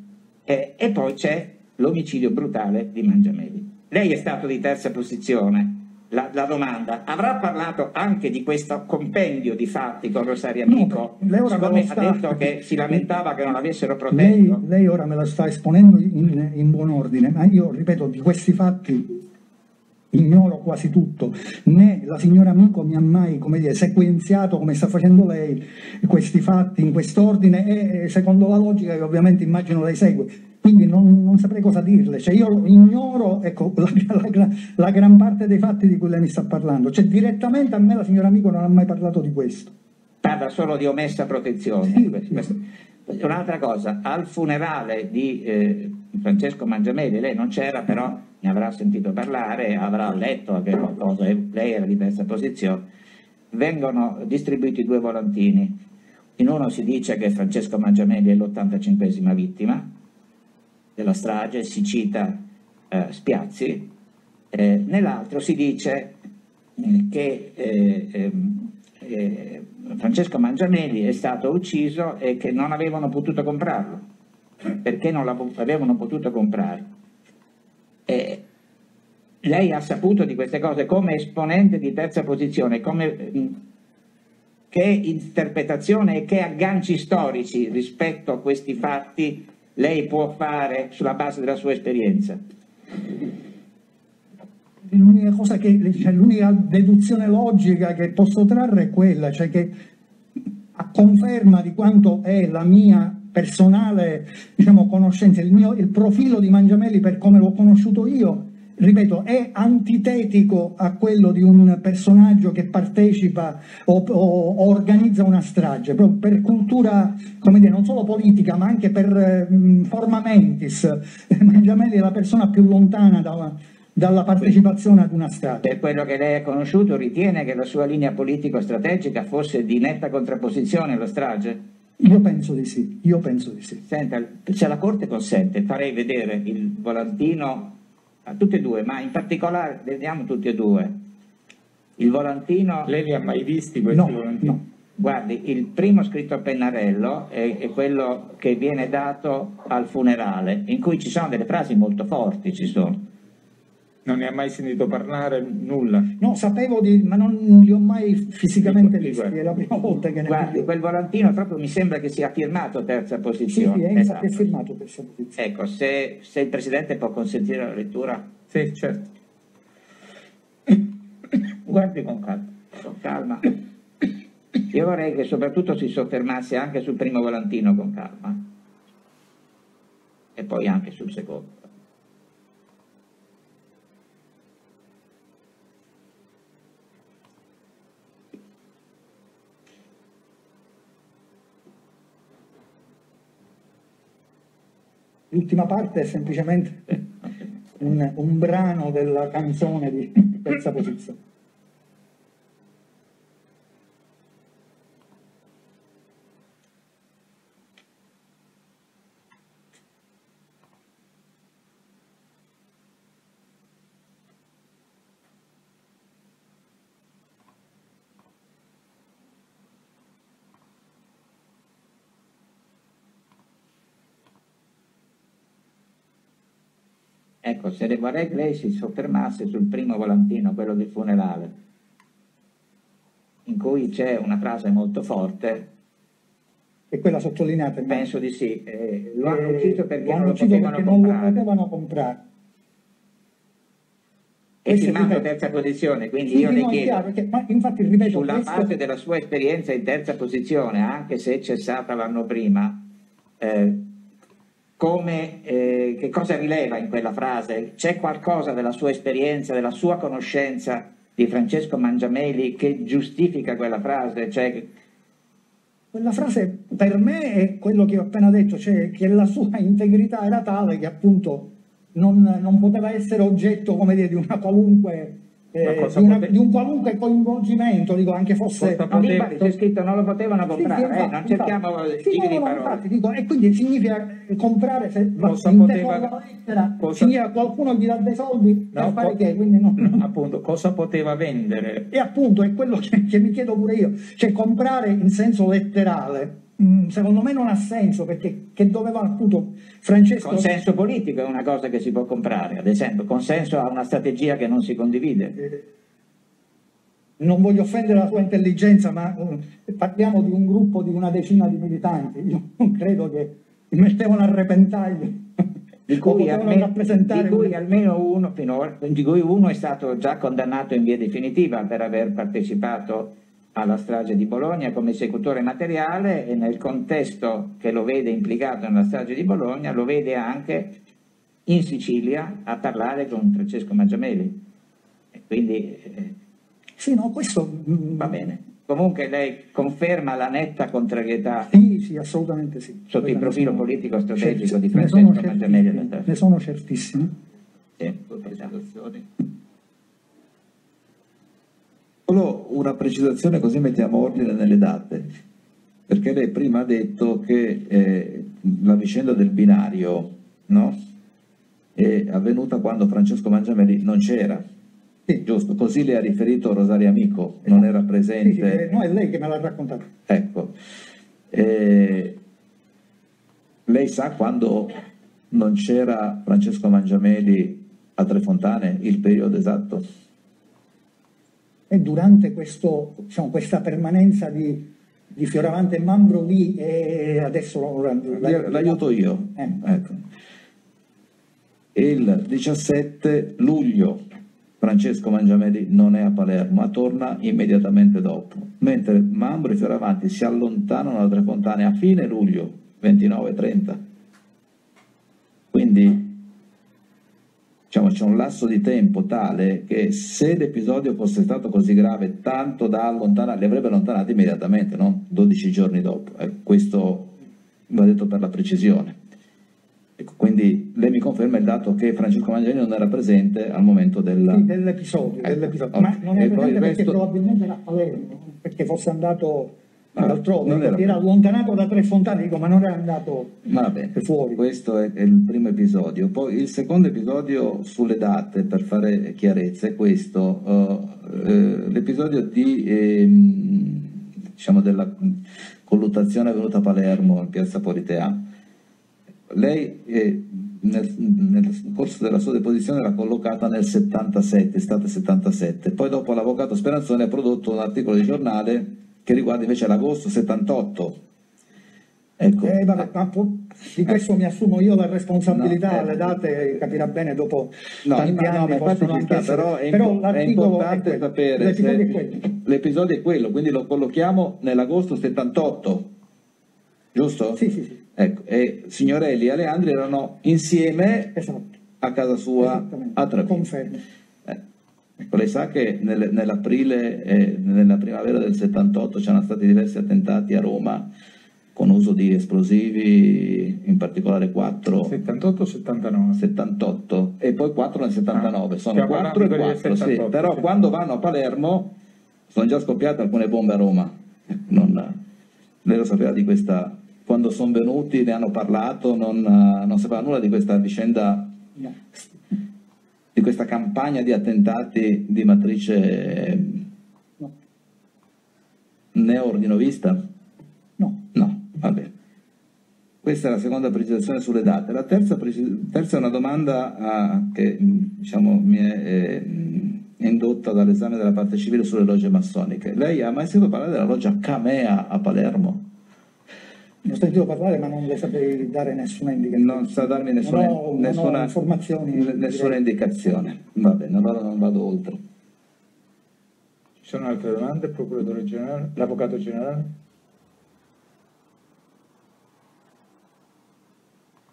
eh, e poi c'è l'omicidio brutale di Mangiameli. Lei è stato di terza posizione. La, la, domanda, avrà parlato anche di questo compendio di fatti con Rosario Amico? No, lei ora me sta... ha detto che si lamentava che non avessero protetto. Lei, lei ora me la sta esponendo in, in buon ordine, ma io ripeto, di questi fatti ignoro quasi tutto, né la signora Amico mi ha mai come dire, sequenziato come sta facendo lei questi fatti in quest'ordine e secondo la logica che ovviamente immagino lei segue, quindi non, non saprei cosa dirle, cioè io ignoro ecco, la, la, la, gran parte dei fatti di cui lei mi sta parlando, cioè direttamente a me la signora Amico non ha mai parlato di questo. Parla solo di omessa protezione. Sì, sì. Un'altra cosa, al funerale di eh, Francesco Mangiamelli, lei non c'era però ne avrà sentito parlare, avrà letto anche qualcosa, lei era di terza posizione, vengono distribuiti due volantini. In uno si dice che Francesco Mangiamelli è l'85esima vittima della strage, si cita eh, Spiazzi, eh, nell'altro si dice eh, che eh, ehm, eh, Francesco Mangiamelli è stato ucciso e che non avevano potuto comprarlo. Perché non l'avevano potuto comprare? Eh, lei ha saputo di queste cose come esponente di terza posizione, come, che interpretazione e che agganci storici rispetto a questi fatti lei può fare sulla base della sua esperienza? L'unica cosa che, cioè, l'unica deduzione logica che posso trarre è quella, cioè che a conferma di quanto è la mia personale diciamo, conoscenza, il, mio, il profilo di Mangiamelli per come l'ho conosciuto io, ripeto, è antitetico a quello di un personaggio che partecipa o, o, organizza una strage, proprio per cultura, come dire, non solo politica, ma anche per um, forma mentis. Mangiamelli è la persona più lontana dalla, dalla partecipazione ad una strage. Per quello che lei ha conosciuto, ritiene che la sua linea politico-strategica fosse di netta contrapposizione alla strage? Io penso di sì, io penso di sì. Senta, se la Corte consente, farei vedere il volantino a tutti e due, ma in particolare, vediamo tutti e due. Il volantino... Lei li ha mai visti questi no, volantini? No. Guardi, il primo scritto a pennarello è, è, quello che viene dato al funerale, in cui ci sono delle frasi molto forti, ci sono. Non ne ha mai sentito parlare nulla? No, sapevo di, ma non li ho mai fisicamente visti, è la prima volta che ne Guardi, quel volantino proprio mi sembra che sia firmato terza posizione. Sì, sì è, esatto. è firmato terza posizione. Ecco, se, se, il Presidente può consentire la lettura. Sì, certo. Guardi con calma. Con calma. Io vorrei che soprattutto si soffermasse anche sul primo volantino con calma e poi anche sul secondo. L'ultima parte è semplicemente un, un brano della canzone di terza posizione. Ecco, se vorrei che lei si soffermasse sul primo volantino, quello del funerale, in cui c'è una frase molto forte. E quella sottolineata? Penso di sì. Eh, lo hanno ucciso perché non lo potevano comprare. Non lo potevano comprare. È firmato terza posizione, quindi sì, io le chiedo, chiaro, perché, infatti, ripeto, sulla questo... base della sua esperienza in terza posizione, anche se è cessata l'anno prima, eh, come, eh, che cosa rileva in quella frase? C'è qualcosa della sua esperienza, della sua conoscenza di Francesco Mangiameli che giustifica quella frase? Cioè, Quella frase per me è quello che ho appena detto, cioè che la sua integrità era tale che appunto non, non poteva essere oggetto, come dire, di una qualunque eh, di, una, di, un qualunque coinvolgimento, dico anche fosse c'è scritto non lo potevano comprare, sì, sì, eh, non cerchiamo sì, no, di parole. Infatti, dico, e quindi significa comprare se cosa poteva, la lettera, cosa... significa qualcuno gli dà dei soldi no, per fare po- che, quindi no, no. appunto, cosa poteva vendere? E appunto è quello che, che mi chiedo pure io, cioè comprare in senso letterale secondo me non ha senso perché che doveva appunto Francesco? Consenso politico è una cosa che si può comprare ad esempio consenso a una strategia che non si condivide. Non voglio offendere la tua intelligenza ma uh, parliamo di un gruppo di una decina di militanti. Io non credo che mi mettevano a repentaglio. Di cui, almeno, di cui almeno uno, finora, di cui uno è stato già condannato in via definitiva per aver partecipato alla strage di Bologna come esecutore materiale e nel contesto che lo vede implicato nella strage di Bologna lo vede anche in Sicilia a parlare con Francesco Mangiameli. E quindi eh, sì, no, questo mm, va bene. Comunque lei conferma la netta contrarietà sì, sì, assolutamente sì. sotto il profilo politico strategico di Francesco Mangiameli. Ne sono certissimo. Sì, Solo una precisazione così mettiamo ordine nelle date, perché lei prima ha detto che eh, la vicenda del binario no? è avvenuta quando Francesco Mangiameli non c'era. Sì. Giusto, così le ha riferito Rosaria Amico, non era presente. Sì, sì, no, è lei che me l'ha raccontato. Ecco, eh, lei sa quando non c'era Francesco Mangiameli a Tre Fontane, il periodo esatto? E durante questo, diciamo, questa permanenza di, di, Fioravante e Mambro lì e adesso l'aiuto io eh. ecco. il 17 luglio Francesco Mangiamelli non è a Palermo ma torna immediatamente dopo mentre Mambro e Fioravanti si allontanano da Trefontane a fine luglio 29-30 quindi diciamo, c'è un lasso di tempo tale che se l'episodio fosse stato così grave tanto da allontanare, li avrebbe allontanati immediatamente, no? 12 giorni dopo. Eh, questo va detto per la precisione. Ecco, quindi lei mi conferma il dato che Francesco Mangiani non era presente al momento del... sì, dell'episodio, ecco, dell'episodio. ma non era presente perché resto... probabilmente era a Palermo, perché fosse andato altrove, era... era... allontanato da tre fontane, dico, ma non era andato Va bene, fuori. Questo è, è, il primo episodio. Poi il secondo episodio sulle date, per fare chiarezza, è questo. Uh, eh, l'episodio di, eh, diciamo della colluttazione avvenuta a Palermo, in piazza Politea. Lei eh, nel, nel, corso della sua deposizione era collocata nel 77, estate 77. Poi dopo l'avvocato Speranzoni ha prodotto un articolo di giornale che riguarda invece l'agosto 78. Ecco. Eh, vabbè, ma di questo mi assumo io la responsabilità, no, eh, le date capirà bene dopo no, tanti no, anni. No, sta, però è, però è importante è sapere l'episodio è, l'episodio è quello, quindi lo collochiamo nell'agosto 78, giusto? Sì, sì, sì. Ecco, e Signorelli e Aleandri erano insieme esatto. a casa sua a Treviso. Confermo. Ecco, lei sa che nel, nell'aprile, eh, nella primavera del 78 c'erano stati diversi attentati a Roma con uso di esplosivi, in particolare 4. 78 o 79? 78 e poi 4 nel 79, ah, sono 4 e 4, 78, sì. però sì. quando vanno a Palermo sono già scoppiate alcune bombe a Roma. Non, lei lo sapeva di questa, quando sono venuti ne hanno parlato, non, non sapeva nulla di questa vicenda di questa campagna di attentati di matrice no. neoordinovista? No. No, va bene. Questa è la seconda precisazione sulle date. La terza, terza è una domanda uh, che diciamo, mi è eh, indotta dall'esame della parte civile sulle logge massoniche. Lei ha mai sentito parlare della loggia Camea a Palermo? Ne ho sentito parlare ma non le saprei dare nessuna indicazione. Non sa darmi nessuna, ho, nessuna, informazioni, nessuna indicazione. Va bene, allora non vado oltre. Ci sono altre domande? Procuratore generale? L'avvocato generale?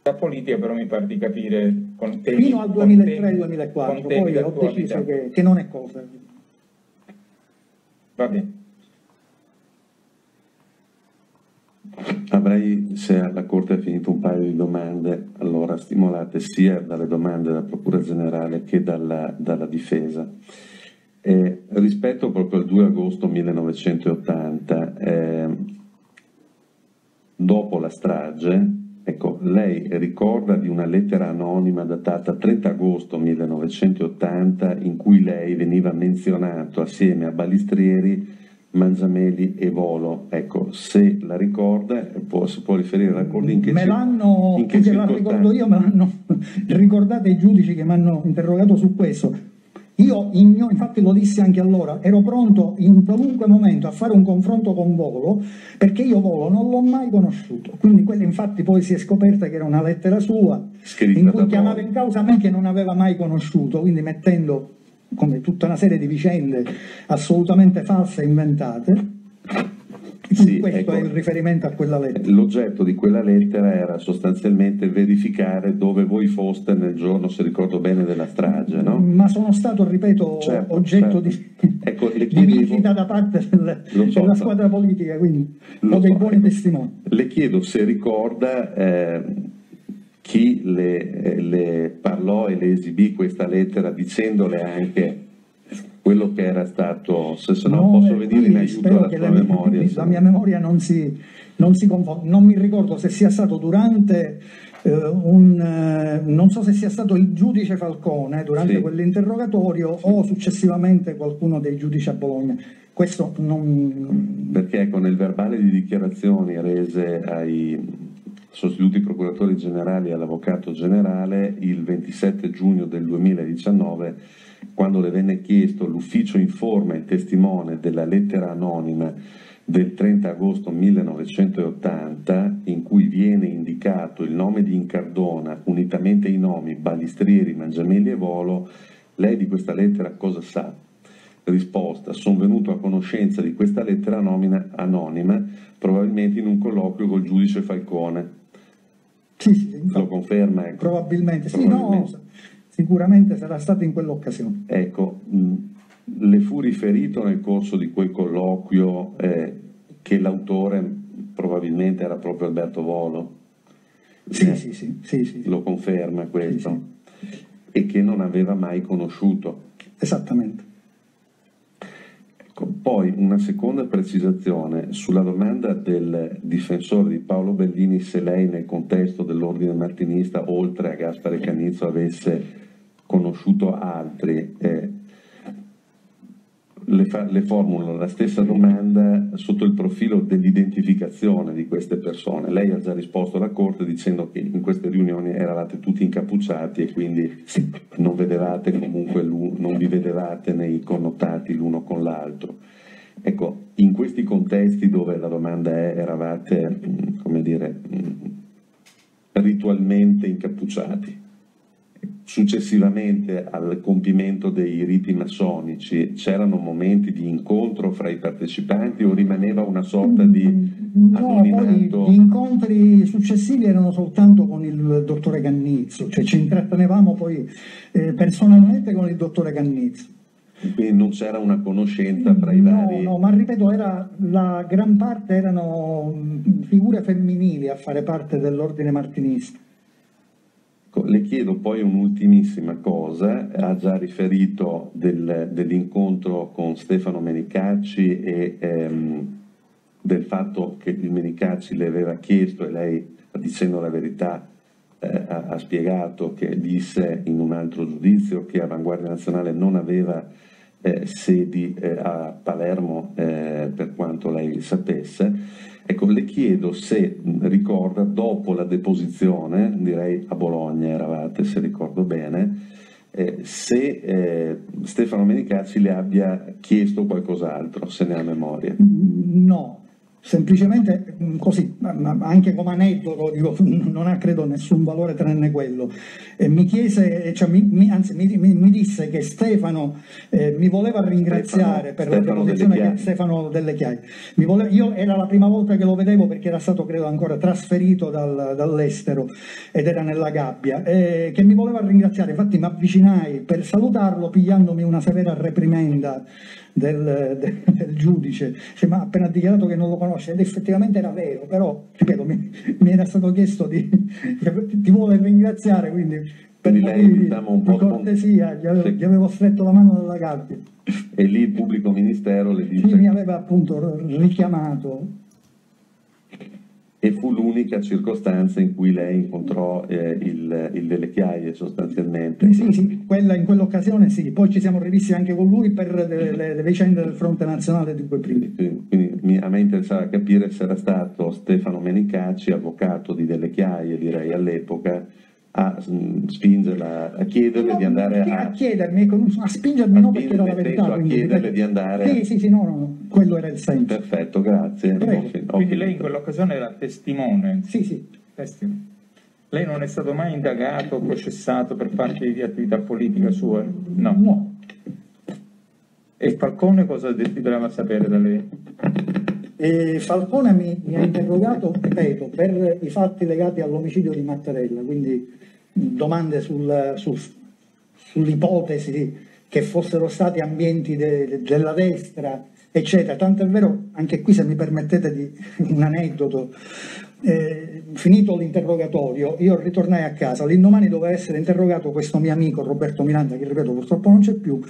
La politica però mi pare di capire con temi, fino al 2003-2004 poi ho deciso che, che non è cosa va bene Avrei, se alla Corte ha finito un paio di domande, allora stimolate sia dalle domande della Procura Generale che dalla, dalla difesa. Eh, rispetto proprio al 2 agosto 1980, eh, dopo la strage, ecco, lei ricorda di una lettera anonima datata 30 agosto 1980 in cui lei veniva menzionato assieme a Balistrieri Mangiameli e Volo. Ecco, se la ricorda, può, si può riferire al raccordo in che Me l'hanno, in che se la ricordo io, me l'hanno ricordate i giudici che mi hanno interrogato su questo. Io, infatti lo dissi anche allora, ero pronto in qualunque momento a fare un confronto con Volo, perché io Volo non l'ho mai conosciuto. Quindi quella infatti poi si è scoperta che era una lettera sua, Scritta in cui chiamava in causa me che non aveva mai conosciuto, quindi mettendo come tutta una serie di vicende assolutamente false e inventate. Sì, questo ecco, è il riferimento a quella lettera. L'oggetto di quella lettera era sostanzialmente verificare dove voi foste nel giorno, se ricordo bene, della strage, no? Ma sono stato, ripeto, certo, oggetto certo. di, ecco, chiedevo, di visita da parte del, so, della squadra politica, quindi ho dei so, buoni ecco, testimoni. Le chiedo se ricorda... Eh, chi le, le, parlò e le esibì questa lettera dicendole anche quello che era stato, se, se no, no posso venire in aiuto alla tua memoria. Mia, la mia memoria non si, non si confonde, non mi ricordo se sia stato durante eh, un, eh, non so se sia stato il giudice Falcone durante sì. quell'interrogatorio sì. o successivamente qualcuno dei giudici a Bologna. Questo non... Perché ecco, nel verbale di dichiarazioni rese ai sostituti procuratori generali all'avvocato generale il 27 giugno del 2019 quando le venne chiesto l'ufficio informa il testimone della lettera anonima del 30 agosto 1980 in cui viene indicato il nome di Incardona unitamente ai nomi Balistrieri, Mangiamelli e Volo, lei di questa lettera cosa sa? Risposta, sono venuto a conoscenza di questa lettera anonima probabilmente in un colloquio col giudice Falcone sì, sì, lo conferma? Ecco. Probabilmente, probabilmente. Sì, no, sicuramente sarà stato in quell'occasione. Ecco, le fu riferito nel corso di quel colloquio eh, che l'autore probabilmente era proprio Alberto Volo? Sì, eh, sì, sì, sì, sì, Lo conferma questo? E che non aveva mai conosciuto? Esattamente. Ecco, poi una seconda precisazione sulla domanda del difensore di Paolo Bellini se lei nel contesto dell'ordine martinista, oltre a Gaspare Canizzo, avesse conosciuto altri. Eh, le, fa, le formulo la stessa domanda sotto il profilo dell'identificazione di queste persone. Lei ha già risposto alla Corte dicendo che in queste riunioni eravate tutti incappucciati e quindi non, vedevate comunque, non vi vedevate nei connotati l'uno con l'altro. Ecco, in questi contesti dove la domanda è eravate, come dire, ritualmente incappucciati, Successivamente al compimento dei riti massonici c'erano momenti di incontro fra i partecipanti o rimaneva una sorta di no, anonimato? gli incontri successivi erano soltanto con il dottore Cannizzo, cioè ci intrattenevamo poi eh, personalmente con il dottore Cannizzo. Quindi non c'era una conoscenza tra i no, vari... No, ma ripeto, era, la gran parte erano figure femminili a fare parte dell'ordine martinista. Ecco, le chiedo poi un'ultimissima cosa, ha già riferito del, dell'incontro con Stefano Menicacci e ehm, del fatto che il Menicacci le aveva chiesto e lei, dicendo la verità, eh, ha, ha, spiegato che disse in un altro giudizio che Avanguardia Nazionale non aveva eh, sedi eh, a Palermo eh, per quanto lei sapesse. Ecco, le chiedo se ricorda, dopo la deposizione, direi a Bologna eravate, se ricordo bene, eh, se eh, Stefano Menicacci le abbia chiesto qualcos'altro, se ne ha memoria. No, semplicemente mm, così, anche come aneddoto, dico, non ha credo nessun valore tranne quello. E mi chiese, cioè, mi, mi, anzi mi, mi, disse che Stefano eh, mi voleva ringraziare Stefano, per Stefano la deposizione che Stefano Delle Chiaie. Voleva, io era la prima volta che lo vedevo perché era stato credo ancora trasferito dal, dall'estero ed era nella gabbia, eh, che mi voleva ringraziare, infatti mi avvicinai per salutarlo pigliandomi una severa reprimenda del, del, del giudice, ma ha appena dichiarato che non lo conosce. Ed effettivamente era vero, però ripeto, mi, mi era stato chiesto di, ti vuole ringraziare, quindi per lei diciamo un po' cortesia, gli avevo, gli avevo, stretto la mano dalla gabbia. E lì il pubblico ministero le dice... Sì, mi aveva appunto richiamato e fu l'unica circostanza in cui lei incontrò eh, il, il, delle chiaie sostanzialmente. Sì, sì, quella, in quell'occasione sì, poi ci siamo rivisti anche con lui per le, le, vicende del fronte nazionale di quei primi. Quindi, quindi mi, a me interessava capire se era stato Stefano Menicacci, avvocato di delle chiaie direi all'epoca, a spingerla, a chiederle no, di andare a... a chiedermi, a spingermi a no perché era la verità. A chiederle di andare... Sì, sì, sì, no, no, quello era il senso. Perfetto, grazie. Quindi, quindi lei in quell'occasione era testimone? Sì, sì. Testimone. Lei non è stato mai indagato o processato per parte di attività politica sua? No. No. E Falcone cosa desiderava sapere da lei? E Falcone mi, mi, ha interrogato, ripeto, per i fatti legati all'omicidio di Mattarella, quindi domande sul, sul, sull'ipotesi che fossero stati ambienti de, della destra, eccetera. Tanto è vero, anche qui se mi permettete di, un aneddoto, eh, finito l'interrogatorio, io ritornai a casa, l'indomani doveva essere interrogato questo mio amico Roberto Miranda, che ripeto purtroppo non c'è più,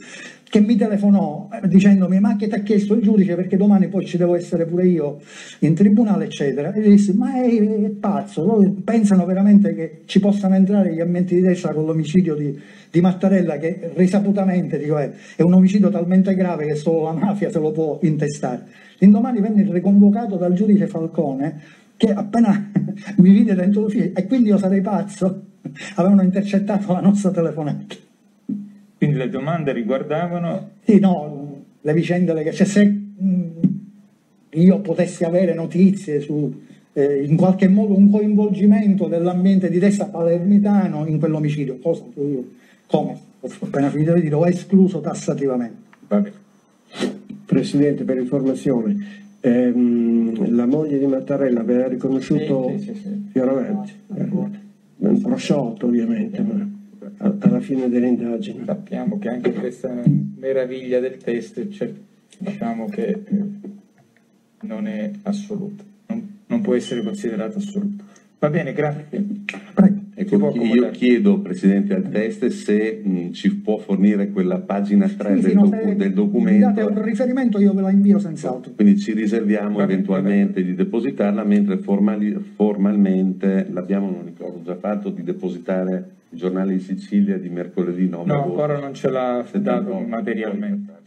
che mi telefonò eh, dicendomi ma che ti ha chiesto il giudice? Perché domani poi ci devo essere pure io in tribunale eccetera. E gli dissi ma è, è pazzo loro pensano veramente che ci possano entrare gli ambienti di destra con l'omicidio di, di Mattarella che risaputamente dico, è, è, un omicidio talmente grave che solo la mafia se lo può intestare. L'indomani venne riconvocato dal giudice Falcone che appena mi vide dentro l'ufficio e quindi io sarei pazzo avevano intercettato la nostra telefonata quindi le domande riguardavano... Sì, no, le vicende legate. Cioè, se mh, io potessi avere notizie su eh, in qualche modo un coinvolgimento dell'ambiente di destra palermitano in quell'omicidio, cosa che io, come ho appena finito di dire, ho escluso tassativamente. Presidente, per informazione, ehm, la moglie di Mattarella aveva riconosciuto sì, sì, sì, Fioravanti, eh, prosciolto ovviamente. Ma alla fine delle indagini. Sappiamo che anche questa meraviglia del test cioè, diciamo che eh, non è assoluta, non, non, può essere considerato assoluto. Va bene, grazie. Ecco, io chiedo, Presidente, al test se mh, ci può fornire quella pagina 3 sì, del, docu- del, documento. Se date un riferimento io ve la invio senz'altro. Quindi ci riserviamo va eventualmente bene. di depositarla, mentre formali- formalmente l'abbiamo, non ricordo, già fatto, di depositare il giornale di Sicilia di mercoledì 9 No, ancora non ce l'ha dato materialmente.